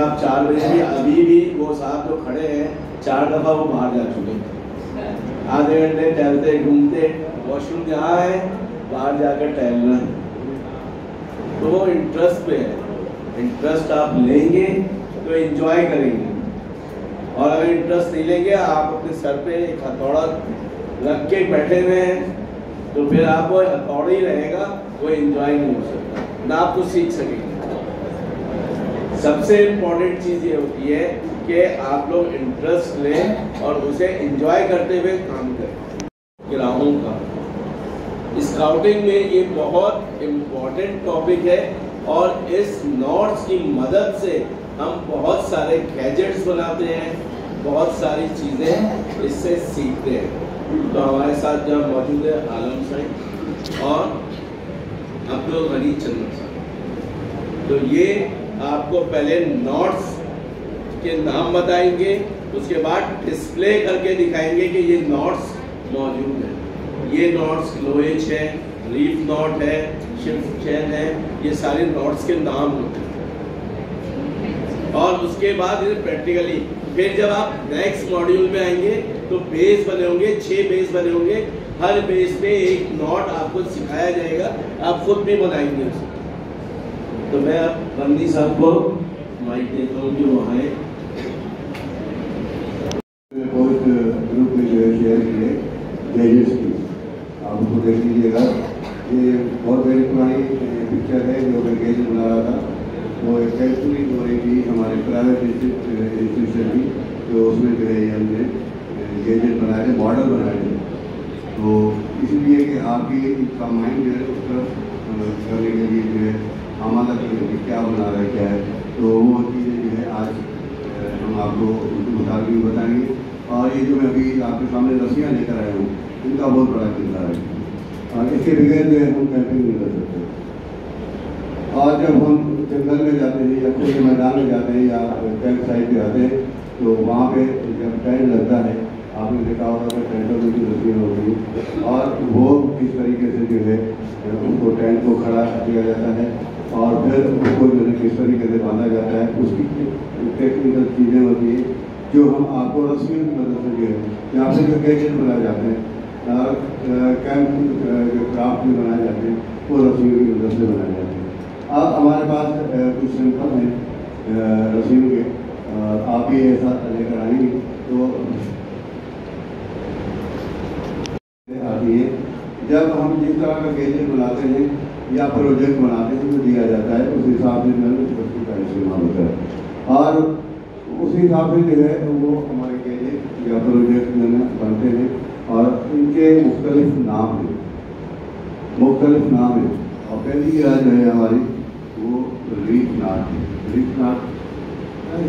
आप चार बजे भी, अभी भी वो साहब जो खड़े हैं, चार दफ़ा वो बाहर जा चुके हैं। आधे घंटे टहलते, घूमते वॉशरूम जहाँ है, बाहर जाकर टहलना तो वो इंटरेस्ट पे है। इंटरेस्ट आप लेंगे तो एंजॉय करेंगे। और अगर इंटरेस्ट नहीं लेंगे, आप अपने सर पे एक हथौड़ा रख के बैठे हुए हैं तो फिर आप वो हथौड़ा ही रहेगा, वो एंजॉय नहीं हो सकता। ना आप कुछ सीख सकेंगे। सबसे इम्पोर्टेंट चीज़ ये होती है कि आप लोग इंटरेस्ट लें और उसे इंजॉय करते हुए काम करें। ग्राहों का। स्काउटिंग में ये बहुत इम्पोर्टेंट टॉपिक है और इस नोट्स की मदद से हम बहुत सारे गैजेट्स बनाते हैं, बहुत सारी चीज़ें इससे सीखते हैं। तो हमारे साथ जब मौजूद है आलम साहब और अब्दुल गनी चंद्र साहब तो ये आपको पहले नोट्स के नाम बताएँगे, उसके बाद डिस्प्ले करके दिखाएँगे कि ये नोट्स मौजूद हैं। ये नोट्स लोएच है रीफ नोट है शिफ्ट चैन है, ये सारे नोट्स के नाम होते हैं। और उसके बाद प्रैक्टिकली फिर जब आप नेक्स्ट मॉड्यूल में आएँगे तो बेस बने होंगे, छह बेस बने होंगे। हर बेस पे एक नॉट आपको सिखाया जाएगा, आप खुद भी बनाएँगे उसे। तो मैं अब बंदी साहब को माइक देता हूँ वो आए बहुत ग्रुप में जो है शेयर किए की। आप उसको देख लीजिएगा। ये बहुत बड़ी पुरानी पिक्चर है, जो मैं बना रहा था। वो एक कैलकुलेट हो रही थी हमारे प्राइवेट इंस्टीट्यूशन की तो उसमें जो है हमने गैजेट बनाए थे मॉडल बनाए थे। तो इसलिए कि आपकी का माइंड जो है उस तरफ़ करने के लिए जो है लिए क्या बना रहा है क्या है। तो वो चीज़ें जो है आज हम आपको उनके मुताबिक भी बताएँगे। और ये जो मैं अभी आपके सामने रस्सियाँ लेकर आया हूँ, इनका बहुत बड़ा किरदार है। और इसके बगैर जो है हम कैंपिंग नहीं कर सकते। और जब हम जंगल में जाते हैं या खुले मैदान में जाते हैं या कैंप साइड पे जाते हैं तो वहाँ पे जब टेंट लगता है आपने देखा होगा कि टेंटों में भी रस्सियाँ होती हैं और वो किस तरीके से जो है, उनको टेंट को खड़ा किया जाता है और फिर उसको जो है किस तरीके से बांधा जाता है, उसकी टेक्निकल चीज़ें होती हैं, जो हम आपको की मदद से जो है। यहाँ से जो गैजेट बनाए जाते हैं, और कैंप जो क्राफ्ट भी बनाए जाते हैं, वो रस्सियों की मदद से बनाए जाते हैं। अब हमारे पास कुछ सिंपल हैं रस्सियों के। आप ये ऐसा लेकर आएँगे तो आती है जब हम जिस तरह का गैजेट बनाते हैं या प्रोजेक्ट बनाते हैं जो दिया जाता है, उस हिसाब से जो है का इस्तेमाल होता है। और उस हिसाब से जो है, वो हमारे गैजेट या प्रोजेक्ट जो है, बनते हैं और इनके मुख्तलिफ़ नाम हैं। मुख्तलिफ़ नाम हैं। और पहली जो है हमारी, वो रीफ नाट है। नाट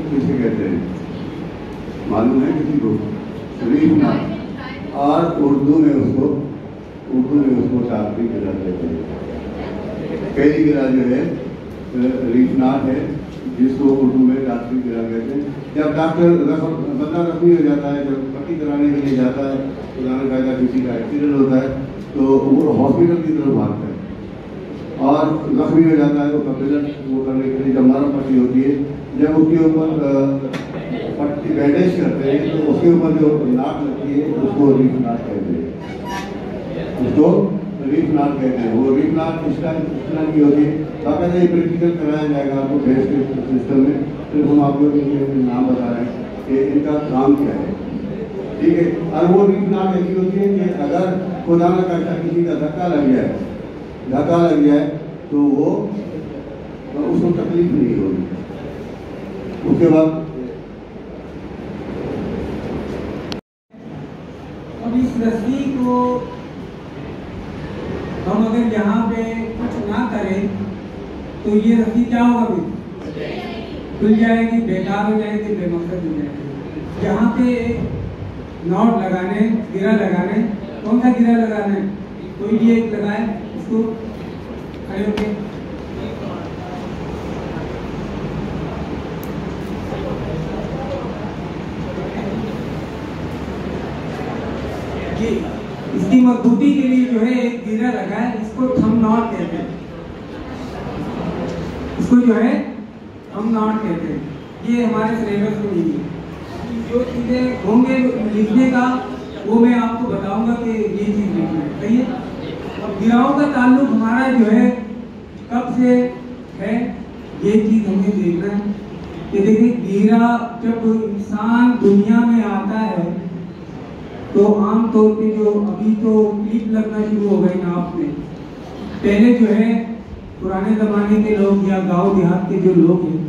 किसे कहते हैं? मालूम है किसी को? रीफ नाट और उर्दू में उसको, उर्दू में उसको टाकरी गिरा कहते हैं। पहली गिरा जो है रीफना है, जिसको उर्दू में डॉक्टरी गिरा कहते हैं। जब डॉक्टर बंदा जख्मी हो जाता है, जब पट्टी कराने के लिए जाता है उदाहरण का किसी का एक्सीडेंट होता है तो वो हॉस्पिटल की तरफ़ भागता है। और जख्मी हो जाता है उसका ब्लड वो करने के लिए जब मरम पट्टी होती है, जब उसके ऊपर पट्टी बैंडेज करते हैं तो उसके ऊपर जो नाक लगती है उसको रीफ नाक कहते हैं उसको रीफ नाक कहते हैं वो रीफ नाक इस तरह की होती है बाकायदा ये प्रैक्टिकल कराया जाएगा? आपको के सिस्टम में फिर हम आपको नाम बता रहे हैं कि इनका काम क्या है। ठीक है? और वो भी प्लान ऐसी होती है कि अगर खुदा न करता किसी का धक्का लग जाए, धक्का लग जाए तो वो उसको तकलीफ़ नहीं होगी। उसके बाद अब इस रस्सी को हम अगर यहाँ पे कुछ ना करें तो ये रस्सी क्या होगा फिर? खुल जाएगी, बेकार हो जाएगी, बेमकसद हो जाएगी। यहाँ पे नॉट लगाने, गिरा लगाने, कौन सा गिरा लगाना? है कोई भी एक लगाए, उसको खड़े ये इसकी मजबूती के लिए जो है एक गिरा लगा है इसको थम नॉट कहते हैं। इसको जो है हम नॉट कहते हैं। ये हमारे सिलेबस में नहीं है। जो चीज़ें होंगे लिखने का, वो मैं आपको बताऊँगा कि ये चीज़ लिखना है। सही है? अब गिराओं का ताल्लुक हमारा जो है, कब से है, ये चीज़ हमें देखना है। कि देखिए, गिरा जब इंसान दुनिया में आता है तो आम तौर पे जो अभी तो क्लिप लगना शुरू हो गई नाप में पहले जो है पुराने जमाने के लोग या गाँव देहात के जो लोग हैं,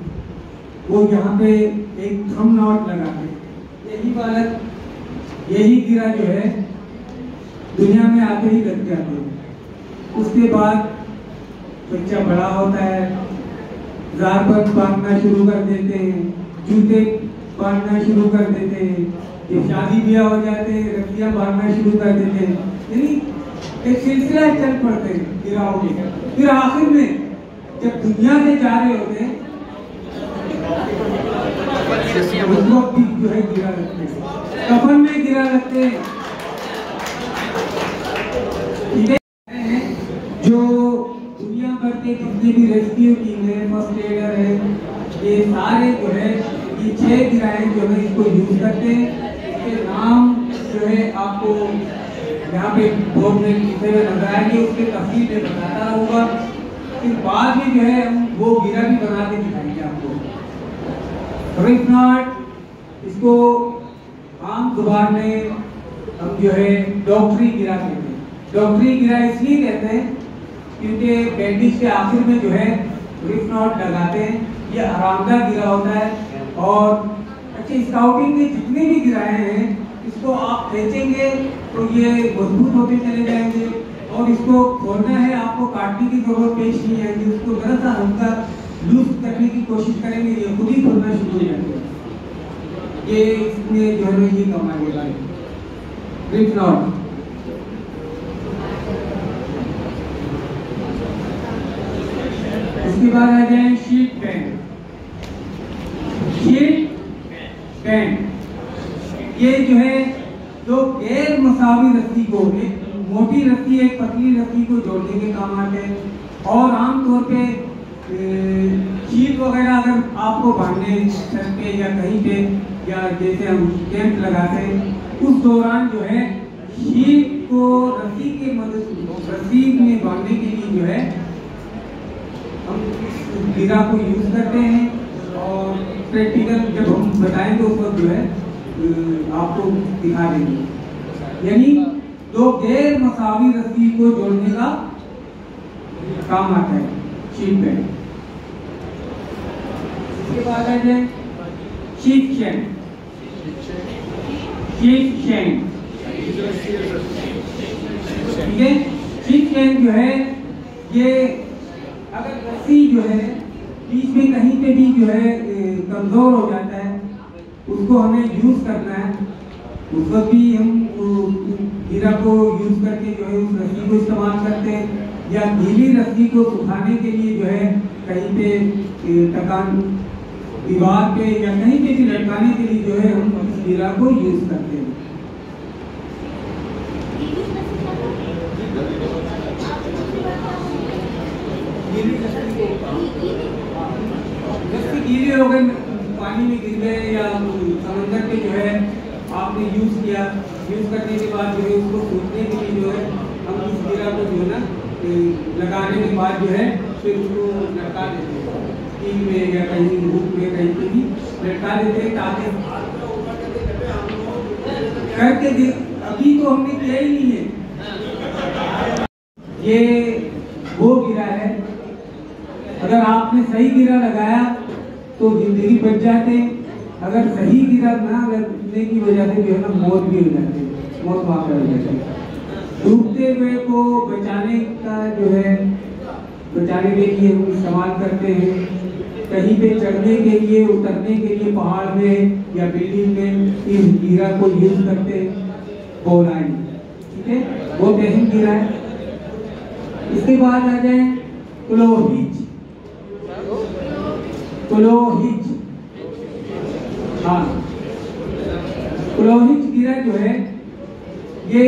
वो यहाँ पे एक थम नॉट लगाते यही बालक, यही गिरा जो है, दुनिया में आते ही लग जाते हैं। उसके बाद बच्चा बड़ा होता है, जार पर बांधना शुरू कर देते हैं, जूते बांधना शुरू कर देते हैं ये शादी ब्याह हो जाते रस्सियाँ बांधना शुरू कर देते। हैं यानी एक सिलसिला चल पड़ते हैं गिराओ के फिर आखिर में जब दुनिया से जा रहे होते हैं उस वक्त भी जो है गिरा रखते हैं। कफन में गिरा रखते हैं। जो दुनिया भर के जितने भी रेस्क्यू टीम है फ़र्स्ट एडर है, ये सारे जो है, ये छह गिराए जो है, इसको यूज़ करते हैं। इसके नाम जो है आपको यहाँ पे बोर्ड में लिखे हुए नज़र आएँगे उसके तफसील में बताता रहूँगा। फिर बाद में जो है वो गिरा भी बना के दिखाएँगे आपको। रिफ नॉट इसको आम ज़ुबान में हम जो है डॉक्टरी गिरा कहते हैं। डॉक्टरी गिरा इसलिए कहते हैं क्योंकि बैंडेज के आखिर में जो है रिफ नॉट लगाते हैं। ये आरामदायक गिरा होता है और अच्छे स्काउटिंग के जितने भी गिराए हैं, इसको आप बेचेंगे तो ये मज़बूत होते चले जाएँगे। और इसको खोलना है, आपको काटने की ज़रूरत पेश नहीं आएगी उसको जरा सा हल्का लूज करने की कोशिश करेंगे। ये खुद ही खुलना शुरू हो जाएँगे। ये इसमें जो है, ये रिफ नॉट उसके बाद आ जाए शीट पेन शीट पेन ये जो है, जो गैर मसावी रस्सी को एक मोटी रस्सी एक पतली रस्सी को जोड़ने के काम आते हैं। और आमतौर पे शीट वगैरह अगर आपको बांधने छत पे या कहीं पे, या जैसे हम कैंप लगाते हैं, उस दौरान जो है, शीट को रस्सी के मदद रस्सी में बांधने के लिए जो है, हम इस गिरा को यूज़ करते हैं। और प्रैक्टिकल जब हम बताएँगे उस वक्त जो है आपको दिखा देंगे। यानी दो गैर मसावी रस्सी को जोड़ने का काम आता है शीट पे इसके बाद आ जाए शीट चैन शीट चैन ठीक है? शीट चैन जो है, ये अगर रस्सी जो है बीच में कहीं पे भी जो है कमज़ोर हो जाता है उसको हमें यूज़ करना है। उस वक्त भी हम हीरा को यूज़ करके जो है उस रस्सी को इस्तेमाल करते हैं या गीली रस्सी को सुखाने के लिए जो है कहीं पे टकान दीवार पे या कहीं पे भी लटकाने के लिए जो है हम इस हीरा को यूज़ करते हैं। गीले हो गए, पानी में गिर गए या समंदर पे जो है आपने यूज़ किया। यूज़ करने के बाद जो है उसको सूखने के लिए जो है हम इस गिरा को जो है ना लगाने के बाद जो है फिर उसको लटका देते हैं। टीन में या कहीं धूप में कहीं पे भी लटका देते हैं ताकि करके देख अभी तो हमने किया ही नहीं है। ये वो गिरा है। अगर आपने सही गिरा लगाया तो ज़िंदगी बच जाते। अगर सही गिरा ना लगने की वजह से जो है ना मौत भी हो जाती मौत वहाँ पर हो जाती डूबते हुए को बचाने का जो है, बचाने के लिए हम इस्तेमाल करते हैं। कहीं पे चढ़ने के लिए, उतरने के लिए पहाड़ में या बिल्डिंग में इस गिरा को यूज़ करते हैं। ठीक है? वो बेहन गिरा है इसके बाद आ जाए। क्लोहिच क्लोहिच हाँ। क्लोहिच गिरा जो है, ये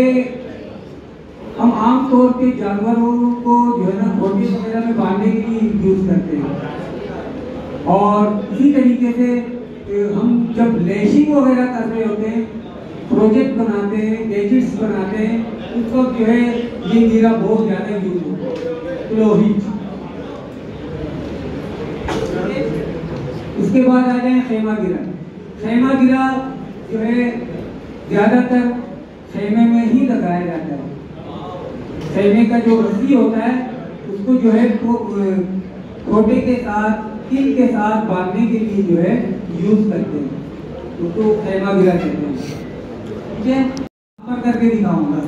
हम आमतौर पे जानवरों को जो है ना खोटी वगैरह में बांधने के लिए यूज़ करते हैं। और इसी तरीके से हम जब लेशिंग वगैरह कर रहे होते हैं प्रोजेक्ट बनाते हैं गैजेट्स बनाते हैं, उस वक्त जो है, ये गिरा बहुत ज़्यादा यूज़ होता है। क्लोहिच उसके बाद आ जाए खेमा गिरा। खेमा गिरा जो है, ज़्यादातर खेमे में ही लगाया जाता है। खेमे का जो रस्सी होता है, उसको जो है खोटे के साथ, तिल के साथ बांधने के लिए जो है यूज़ करते हैं। उसको खेमा गिरा कहते हैं। ठीक है? करके दिखाऊँगा।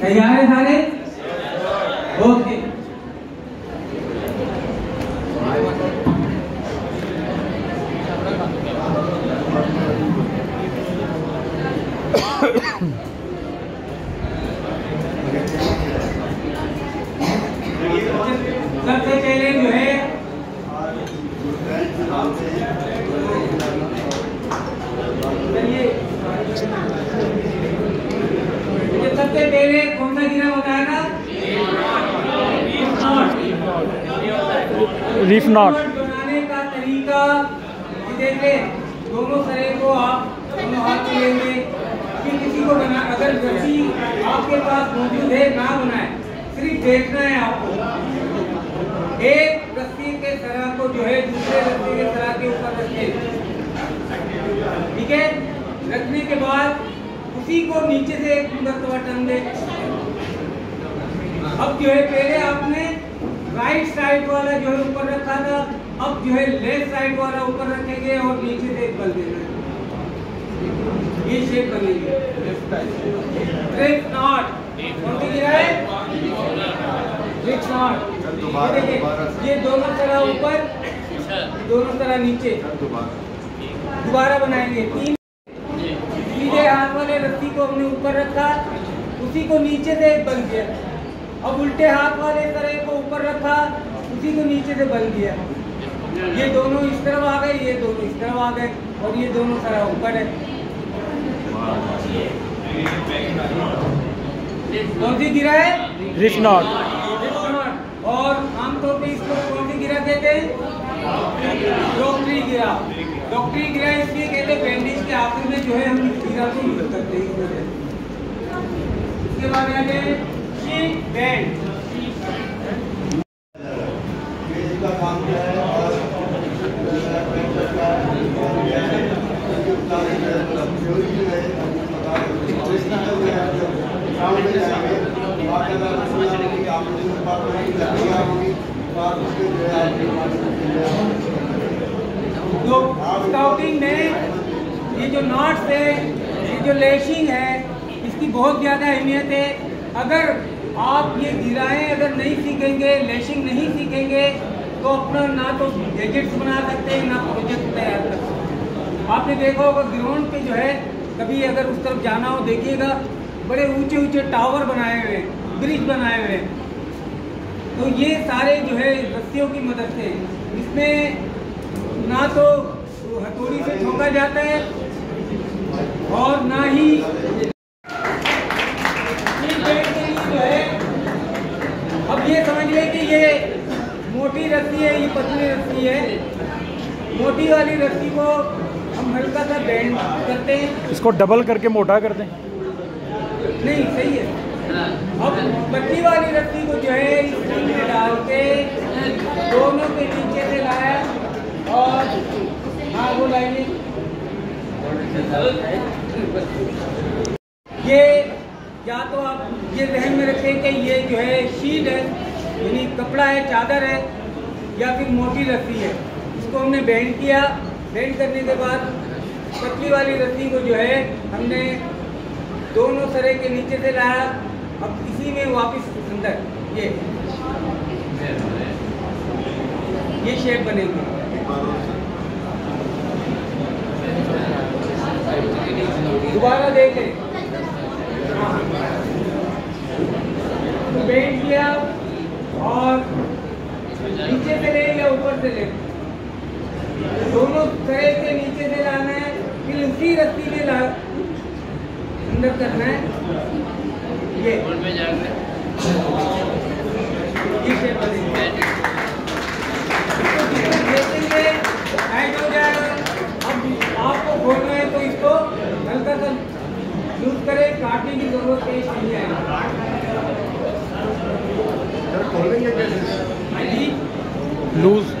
तैयार है सारे? स्काउटिंग में ये जो नॉट्स है, ये जो लेशिंग है, इसकी बहुत ज़्यादा अहमियत है। अगर आप ये गिराएँ, अगर नहीं सीखेंगे लेशिंग नहीं सीखेंगे तो अपना ना तो गैजेट्स बना सकते हैं, ना प्रोजेक्ट तैयार कर सकते आपने देखा होगा, ग्राउंड पे जो है, कभी अगर उस तरफ़ जाना हो, देखिएगा, बड़े ऊँचे ऊँचे टावर बनाए हुए हैं, ब्रिज बनाए हुए हैं। तो ये सारे जो है, रस्सियों की मदद से, इसमें ना तो हथौड़ी से ठोका जाता है, और ना ही ये समझ लें कि ये मोटी रस्सी है, ये पतली रस्सी है। मोटी वाली रस्सी को बेंड करते हैं। इसको डबल करके मोटा कर दें। नहीं सही है। अब पट्टी वाली रस्सी को जो है इस में डाल के दोनों के नीचे से लाया और हाँ वो लाइनिंग ये या तो आप ये जहन में रखें कि ये जो है शीट है यानी कपड़ा है चादर है या फिर मोटी रस्सी है। इसको हमने बैंड किया। बैंड करने के बाद पतली वाली रस्सी को जो है, हमने दोनों सरे के नीचे से लाया, अब इसी में वापस अंदर, ये। ये शेप बनेगी। दोबारा देख। लें पेंट किया और नीचे से ले या ऊपर से ले दोनों तरह से नीचे से लाना है फिर उसी रस्सी में ला अंदर करना है। ये। टाइट हो जाएगा अब आपको खोलना है तो इसको हल्का सा यूज़ करें काटने की ज़रूरत पेश नहीं हाँ। लूज।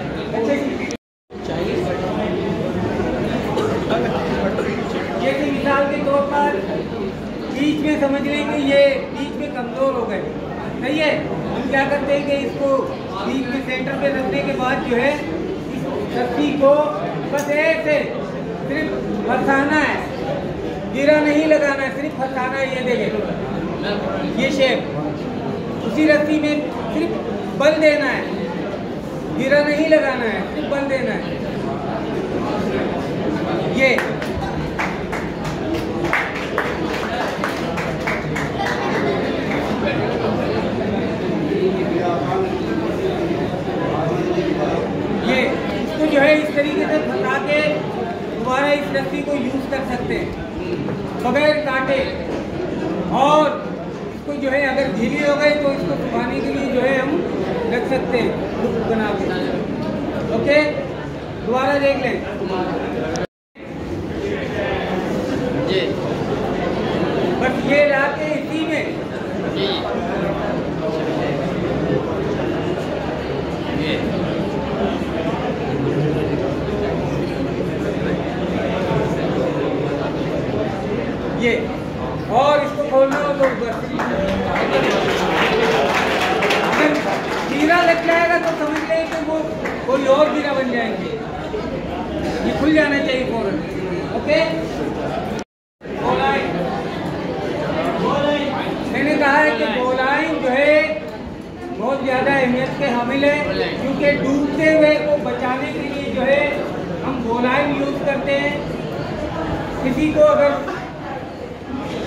किसी को अगर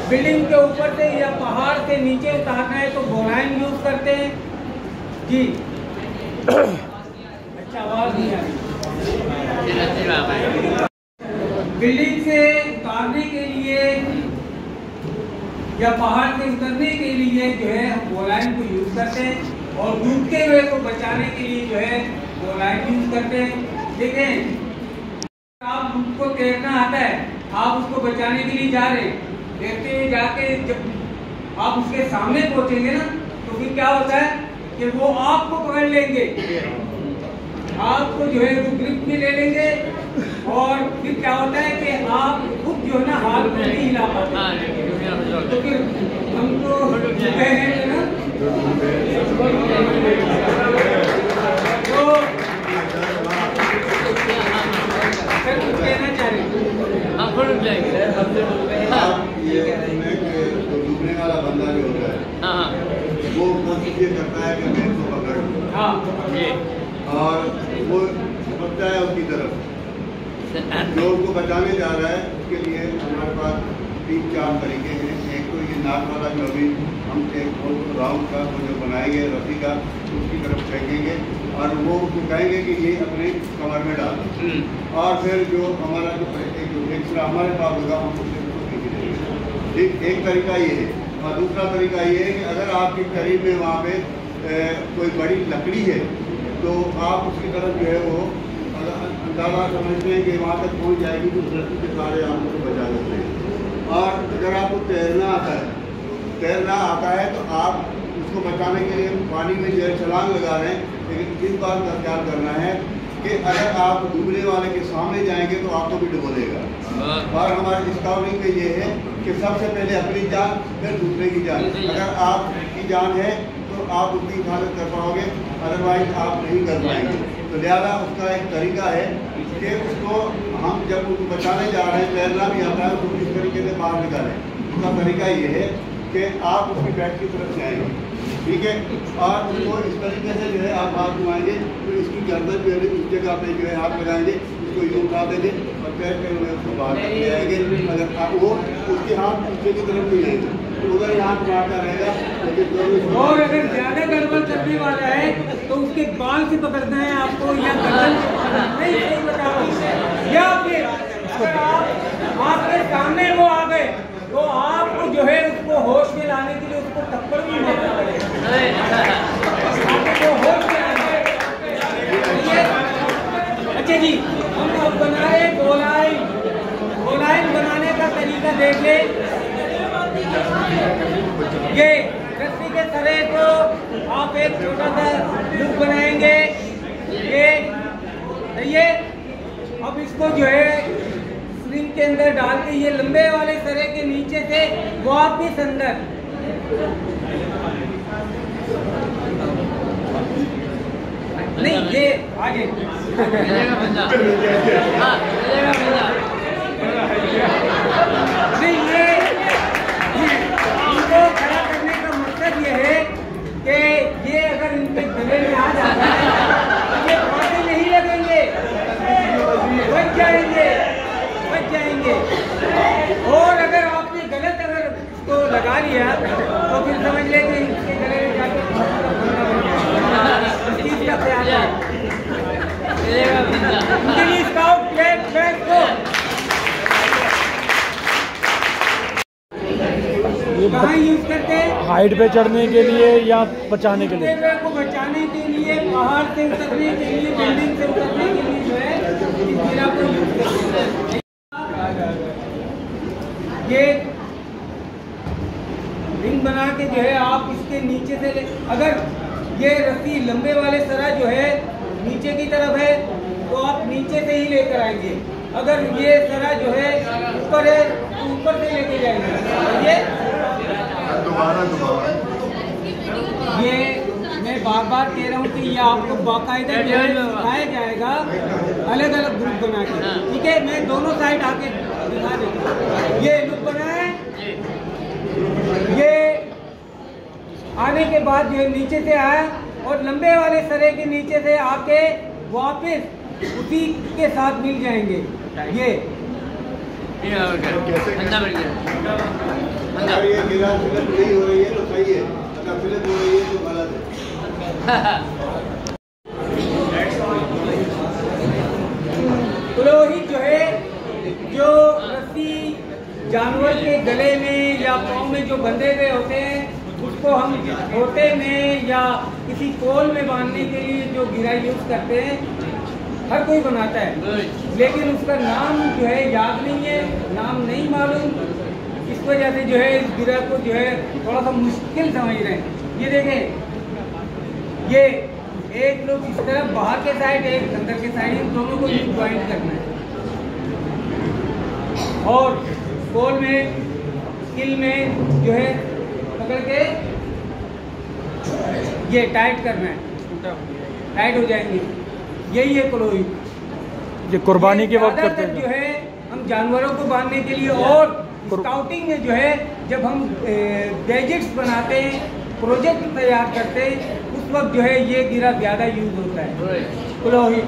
बिल्डिंग के ऊपर से या पहाड़ से नीचे उतारना है तो गोलाइन यूज़ करते हैं। जी। अच्छा आवाज़ नहीं आ बिल्डिंग से उतारने के लिए या पहाड़ से उतरने के लिए जो है हम गोलाइन को यूज़ करते हैं और डूबते हुए को बचाने के लिए जो है गोलाइन यूज़ करते हैं। देखें, आप उसको तैरना आता है आप उसको बचाने के लिए जा रहे हैं। देखते हुए जाके जब आप उसके सामने पहुँचेंगे ना तो फिर क्या होता है कि वो आपको पकड़ लेंगे। आपको जो है वो ग्रिप में ले लेंगे और फिर क्या होता है कि आप खुद जो है ना हाथ में नहीं हिला पाते। तो फिर हमको गए हैं ना तो सर कुछ कहना चाह रहे जो डूबने वाला बंदा जो होता है। वो कोशिश ये करता है कि मैं इसको पकड़ लूँ और वो समझता है उसकी तरफ़ जो उसको बचाने जा रहा है उसके लिए हमारे पास तीन चार तरीके हैं एक तो ये नाक वाला जो अभी हम एक राउंड का जो बनाएँगे रस्सी का उसकी तरफ़ फेंकेंगे और वो उसको कहेंगे कि ये अपने कमर में डाल और फिर जो हमारा जो एक एक्स्ट्रा हमारे पास होगा हम उससे उसको फेंक देंगे। ठीक एक तरीका ये है। और दूसरा तरीका ये है कि अगर आपके करीब में वहाँ पे कोई बड़ी लकड़ी है तो आप उसकी तरफ़ जो है वो अगर अंदाज़ा समझते हैं कि वहाँ तक पहुँच जाएगी तो रस्सी के सारे आप उसको बचा सकते हैं। और अगर आपको तैरना आता है तैरना आता है तो आप उसको बचाने के लिए पानी में जो है छलांग लगा रहे हैं, लेकिन इस बात का ख्याल करना है कि अगर आप डूबने वाले के सामने जाएँगे तो आपको भी डुबो देगा। और हमारे स्काउटिंग में ये है कि सबसे पहले अपनी जान, फिर दूसरे की जान। अगर आपकी जान है तो आप उसकी हिफाजत कर पाओगे अदरवाइज़ आप नहीं कर पाएँगे। तो लिहाजा उसका एक तरीका है कि उसको हम जब उसको बचाने जा रहे हैं, तैरना भी आता है उसको किस तरीके से बाहर निकालें। उसका तरीका ये है कि आप उसकी बैक की तरफ़ जाएँगे ठीक है? और उसको इस तरीके से जो है आप हाथ घुमाएँगे तो इसकी गर्दन जो है इस जगह पे जो है हाथ लगाएँगे उसको यूँ उठा देंगे और पैर पे हुए उसको बाहर ले आएँगे। अगर आप वो उसके हाथ पीछे की तरफ़ नहीं आएँगे तो उधर यहाँ मारता रहेगा लेकिन और अगर ज़्यादा गड़बड़ करने वाला है तो उसके बाल से पकड़ना है आपको या गर्दन है। नहीं सही बता या फिर अगर आप आपके सामने वो आ गए तो आपको जो है उसको होश में लाने के लिए उसको थप्पड़ भी मारना पड़ेगा। ये अच्छा जी, हम अब बनाए गोलाइन गोलाइन बनाने का तरीका देख ले। ये रस्सी के सरे को आप एक छोटा सा लुक बनाएँगे। ये है अब इसको जो है स्प्रिंग के अंदर डाल के ये लंबे वाले सरे के नीचे से वापिस अंदर नहीं, ये आगे। नहीं, ये इनको खड़ा करने का मकसद ये है कि ये अगर इनके गले में आ जाता है तो ये फांसी नहीं लगेंगे। बच जाएँगे। और अगर आपने गलत अगर इसको लगा लिया तो फिर समझ ले कि इसके गले में जाके फांसी का फंदा बन जाएगा। इस चीज़ का ख्याल है? उनके लिए स्काउट प्लेट बैग को कहाँ यूज़ करते हैं? हाइट पे चढ़ने के लिए या बचाने के लिए? को बचाने के लिए पहाड़ से उतरने के लिए बिल्डिंग से उतरने के लिए जो हैं। ये रिंग बना के जो है आप इसके नीचे से ले अगर ये रस्सी लंबे वाले सरा जो है नीचे की तरफ़ है तो आप नीचे से ही लेकर आएँगे। अगर ये सरा जो है ऊपर है तो ऊपर से लेके जाएँगे। ये दोबारा दोबारा। ये मैं बार बार कह रहा हूँ कि ये आपको बाकायदा जो सिखाया जाएगा अलग अलग ग्रुप बना के। ठीक है? मैं दोनों साइड आके ये लुक बना है? ये आने के बाद जो नीचे से आया और लंबे वाले सरे के नीचे से आके वापस उसी के साथ मिल जाएँगे। ये। ये गिरा फिलप नहीं हो रही है तो सही है। हो रही है तो गलत है पुरोहित जो है जो रस्सी जानवर के गले में या पाँव में जो बंधे हुए होते हैं, उसको हम छोटे में या किसी कोल में बांधने के लिए जो गिरा यूज़ करते हैं, हर कोई बनाता है। लेकिन उसका नाम जो है याद नहीं है, नाम नहीं मालूम। इस वजह से जो है, इस गिरा को जो है थोड़ा सा मुश्किल समझ रहे हैं। ये देखें, ये एक लोग इस तरह बाहर के साइड, एक अंदर के साइड, इन दोनों को ज्वाइंट करना है। और कोल में स्किल में जो है पकड़ के ये टाइट करना है। टाइट हो जाएँगे। यही है क्लोई। ये कुर्बानी के वक्त करते ज़्यादातर जो है हम जानवरों को बांधने के लिए और स्काउटिंग में जो है जब हम गैजेट्स बनाते हैं प्रोजेक्ट तैयार करते हैं उस वक्त जो है ये गिरा ज़्यादा यूज़ होता है। पुरोहित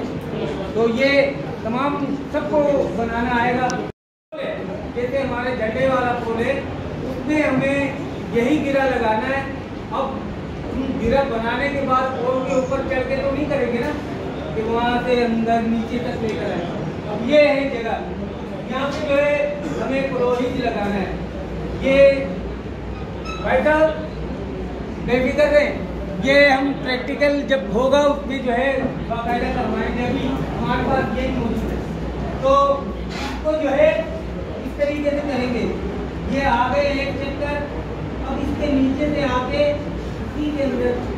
तो ये तमाम सबको बनाना आएगा। जैसे हमारे झंडे वाला फूल है उसमें हमें यही गिरा लगाना है। अब हम गिरा बनाने के बाद पोल के ऊपर चढ़ के तो नहीं करेंगे ना? कि वहाँ से अंदर, नीचे तक लेकर आए। अब ये है जगह। यहाँ पे जो है, हमें पुरोहित लगाना है। ये साहब बेफिक्र रहें ये हम प्रैक्टिकल जब होगा, उसमें जो है, बाकायदा करवाएँगे। अभी हमारे पास यही मौजूद है। तो इसको जो है तरीके से करेंगे। ये आ गए एक चक्कर अब इसके नीचे से आके इसी के अंदर।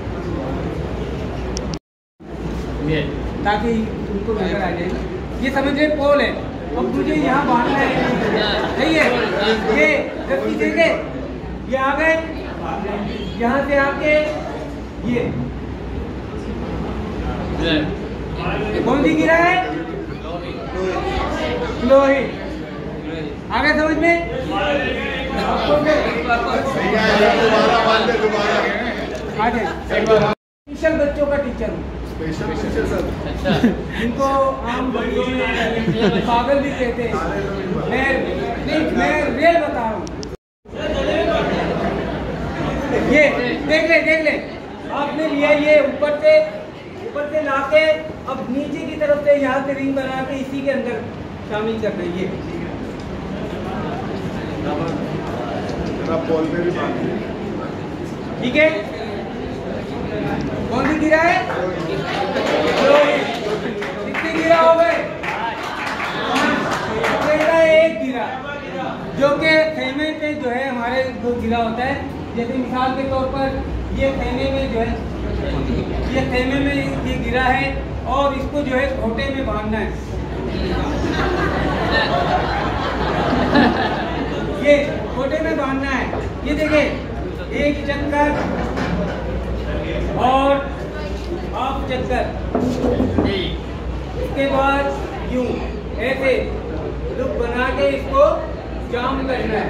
ताकि उनको नज़र आ जाएगी ये समझ रहे पोल है। अब मुझे यहाँ बांधना है। सही है? ये रस्सी देखे ये आ गए। यहाँ से आके ये। ये। कौन सी गिरा है? लोही। आ गए समझ में? आ स्पेशल बच्चों का टीचर हूँ। जिनको आम बच्चों में पागल भी कहते हैं मैं नहीं मैं रियल बता रहा हूँ। ये देख ले देख ले। आपने लिया ये ऊपर से ऊपर से लाके अब नीचे की तरफ़ से यहाँ से रिंग बना के इसी के अंदर शामिल कर रही है ठीक है? कौन सी गिरा है? कितने गिरा हो गए? एक गिरा। जो कि खेमे पे जो है, हमारे जो गिरा होता है। जैसे मिसाल के तौर पर, ये खेमे में जो है, ये खेमे में ये गिरा है और इसको जो है घोटे में बांधना है। ये घोटे में बांधना है। ये देखिए एक चक्कर और हाफ़ चक्कर। इसके बाद यूँ, ऐसे लुक बना के इसको जाम करना है।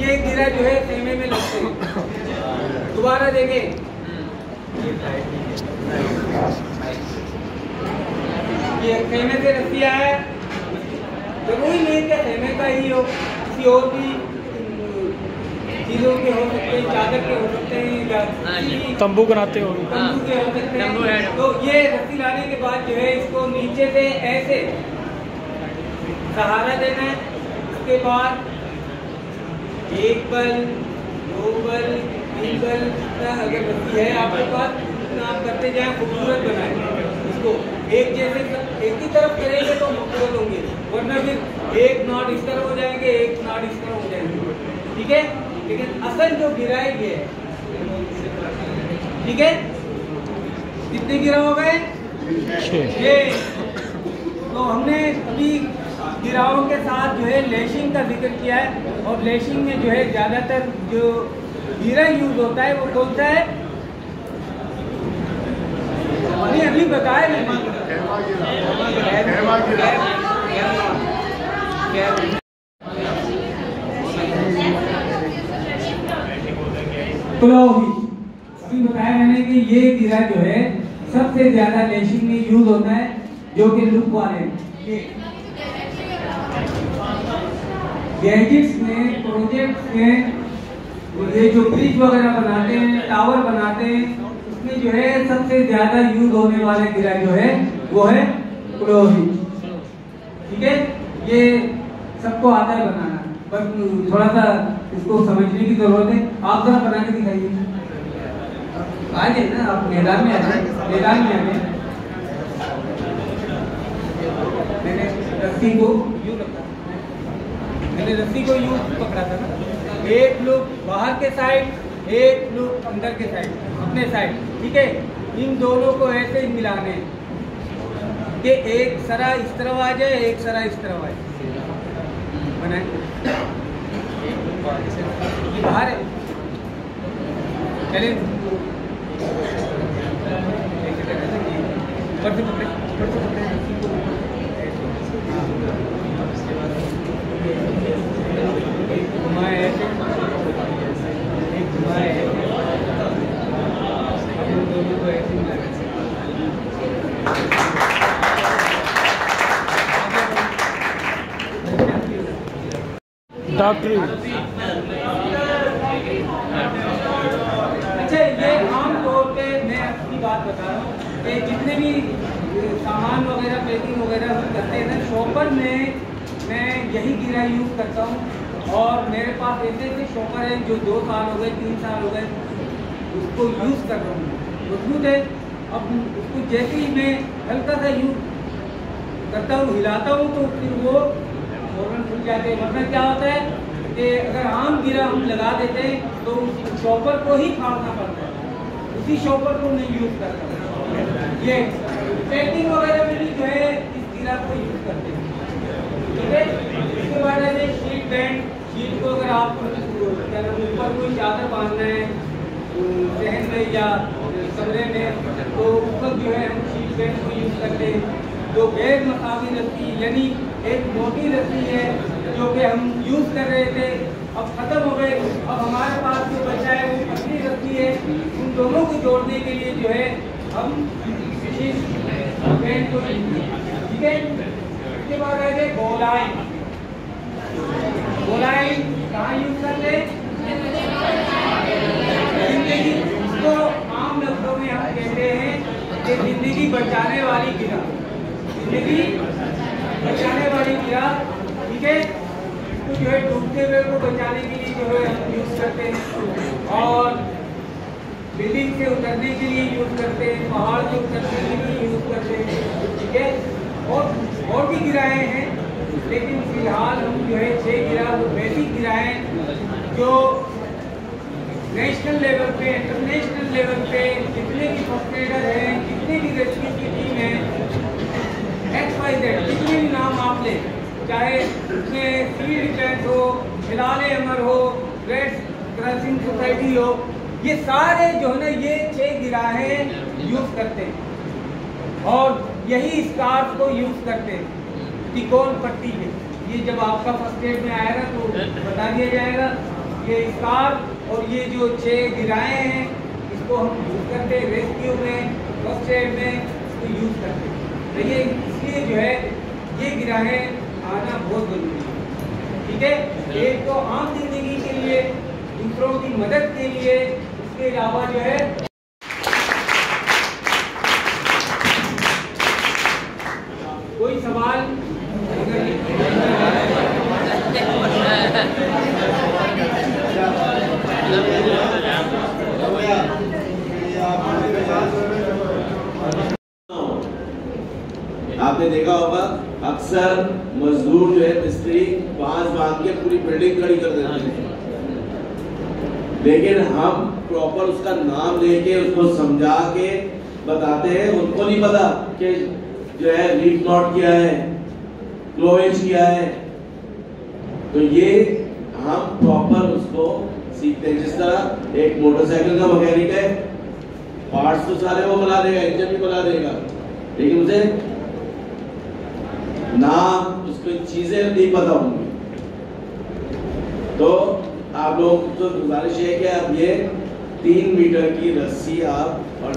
ये गिरा जो है खेमे में लगते हैं। दोबारा देखें। ये खेमे से रस्सिया है। ज़रूरी नहीं कि खेमे का ही हो। किसी और भी चीज़ों के हो सकते हैं चादर के हो सकते हैं या तंबू बनाते हो। तंबू के हो सकते हैं। तो ये रस्सी लाने के बाद जो है इसको नीचे से ऐसे सहारा देना है। उसके बाद एक बल दो बल तीन बल जितना अगर रस्सी है आपके पास उतना आप करते जाए खूबसूरत बनाए। इसको एक जैसे एक ही तरफ़ करेंगे तो खूबसूरत होंगे। वरना फिर एक नॉट इस तरह हो जाएँगे, एक नॉट इस तरह हो जाएँगे। ठीक है? लेकिन असल जो गिराई है, ठीक है? कितने गिरा हो गए? तो हमने अभी गिराओं के साथ जो है लेशिंग का ज़िक्र किया है। और लेशिंग में जो है ज़्यादातर जो हीरा यूज़ होता है, वो कौन सा है? नहीं अभी बताया नहीं क्लोवी अभी। बताया मैंने कि ये गिरा जो है, सबसे ज़्यादा लेशिंग में यूज़ होता है, जो कि लुक वाले। गैजेट्स में प्रोजेक्ट्स में ये जो ब्रिज वगैरह बनाते हैं टावर बनाते हैं उसमें जो है सबसे ज़्यादा यूज़ होने वाला गिरा जो है, वो है क्लोवी ठीक है? ये सबको आता है बनाना। पर थोड़ा सा इसको समझने की ज़रूरत है। आप जरा बना के दिखाइए। आ जाए ना, आप मैदान में आ जाए। मैदान में आ जाए मैंने रस्सी को यूँ रखा मैंने रस्सी को यूँ पकड़ा था ना। एक लोग बाहर के साइड एक लुक अंदर के साइड अपने साइड ठीक है? इन दोनों को ऐसे ही मिलाने। हैं कि एक सरा इस तरफ़ आ जाए, एक सरा इस तरफ़ आ जाए। बनाए बाहर है। रस्सी घुमाए ऐसे एक घुमाए ऐसे अब उन दोनों को ऐसे मिला अच्छा ये आम तौर पे मैं अपनी बात बता रहा हूँ कि जितने भी सामान वगैरह, पैकिंग वगैरह हम करते हैं ना, शॉपर में मैं यही गिरा यूज़ करता हूँ। और मेरे पास ऐसे ऐसे शॉपर हैं जो दो साल हो गए, तीन साल हो गए, उसको यूज़ कर रहा हूँ। मज़बूत है अब उसको जैसे ही मैं हल्का सा यूज़ करता हूँ, हिलाता हूँ तो फिर वो फ़ौरन खुल जाते हैं। वरना क्या होता है कि अगर आम गिरा हम लगा देते हैं तो उस शॉपर को ही फाड़ना पड़ता है। उसी शॉपर को नहीं यूज़ करता ये पैकिंग वगैरह में भी जो है, इस गिरा को यूज़ ठीक है? इसके बाद ये शीट बैंड शीट को अगर आप, क्या ऊपर कोई चादर बांधना है, सहन में या कमरे में तो वक्त जो है हम शीट बैंड को यूज़ करते हैं जो गैर मसावी रस्सी, यानी एक मोटी रस्सी है, जो कि हम यूज़ कर रहे थे, अब खत्म हो गए। अब हमारे पास जो बचा है वो पतली रस्सी है। उन दोनों को जोड़ने के लिए जो है, हम शीट बैंड को ठीक है? इसके बाद है ये गोलाई गोलाई कहाँ यूज़ करते? ज़िंदगी। इसको आम लफ्जों में हम कहते हैं कि ज़िंदगी बचाने वाली गिरा ज़िंदगी बचाने वाली गिरा ठीक है? इसको जो है डूबते हुए को बचाने के लिए जो है हम यूज़ करते हैं। और बिल्डिंग से उतरने के लिए यूज़ करते हैं। पहाड़ से उतरने के लिए यूज़ करते हैं। ठीक है? और और भी गिराएँ हैं। लेकिन फ़िलहाल हम जो है छः गिरा, वो बेसिक गिराएँ जो नेशनल लेवल पे इंटरनेशनल लेवल पे जितने भी फ़र्स्ट एडर हैं, जितने भी रेस्क्यू की टीम है एक्स वाई जेड जितने भी नाम आप लें, चाहे उसमें सिविल डिफेंस हो, हिलाल अमर हो रेड क्रॉसिंग सोसाइटी हो, ये सारे जो है ना, ये छः गिराहें यूज़ करते हैं। और यही स्कार्फ को यूज़ करते हैं। तिकोन पट्टी पे। ये जब आपका फ़र्स्ट एड में आएगा तो बता दिया जाएगा, ये स्कार्फ और ये जो छह गिराएँ हैं, इसको हम यूज़ करते हैं रेस्क्यू में फ़र्स्ट एड में, इसको यूज़ करते हैं। तो ये इसलिए जो है, ये गिराहें आना बहुत ज़रूरी है। ठीक है? एक तो आम ज़िंदगी के लिए, दूसरों की मदद के लिए, इसके अलावा जो है कोई सवाल आपने देखा होगा अक्सर मजदूर जो है, मिस्त्री बाँस बाँध के पूरी बिल्डिंग खड़ी कर देते हैं। लेकिन हम प्रॉपर उसका नाम लेके, उसको समझा के बताते हैं, उनको नहीं पता कि जो है लीफ नॉट क्या है क्लोएज क्या है। तो ये हम प्रॉपर उसको सीखते हैं। जिस तरह एक मोटरसाइकिल का मैकेनिक है पार्ट्स तो सारे वो बना देगा इंजन भी बना देगा, लेकिन उसे नाम, उसको चीज़ें नहीं पता होंगी। तो आप लोग तो गुजारिश है कि आप ये तीन मीटर की रस्सी आप और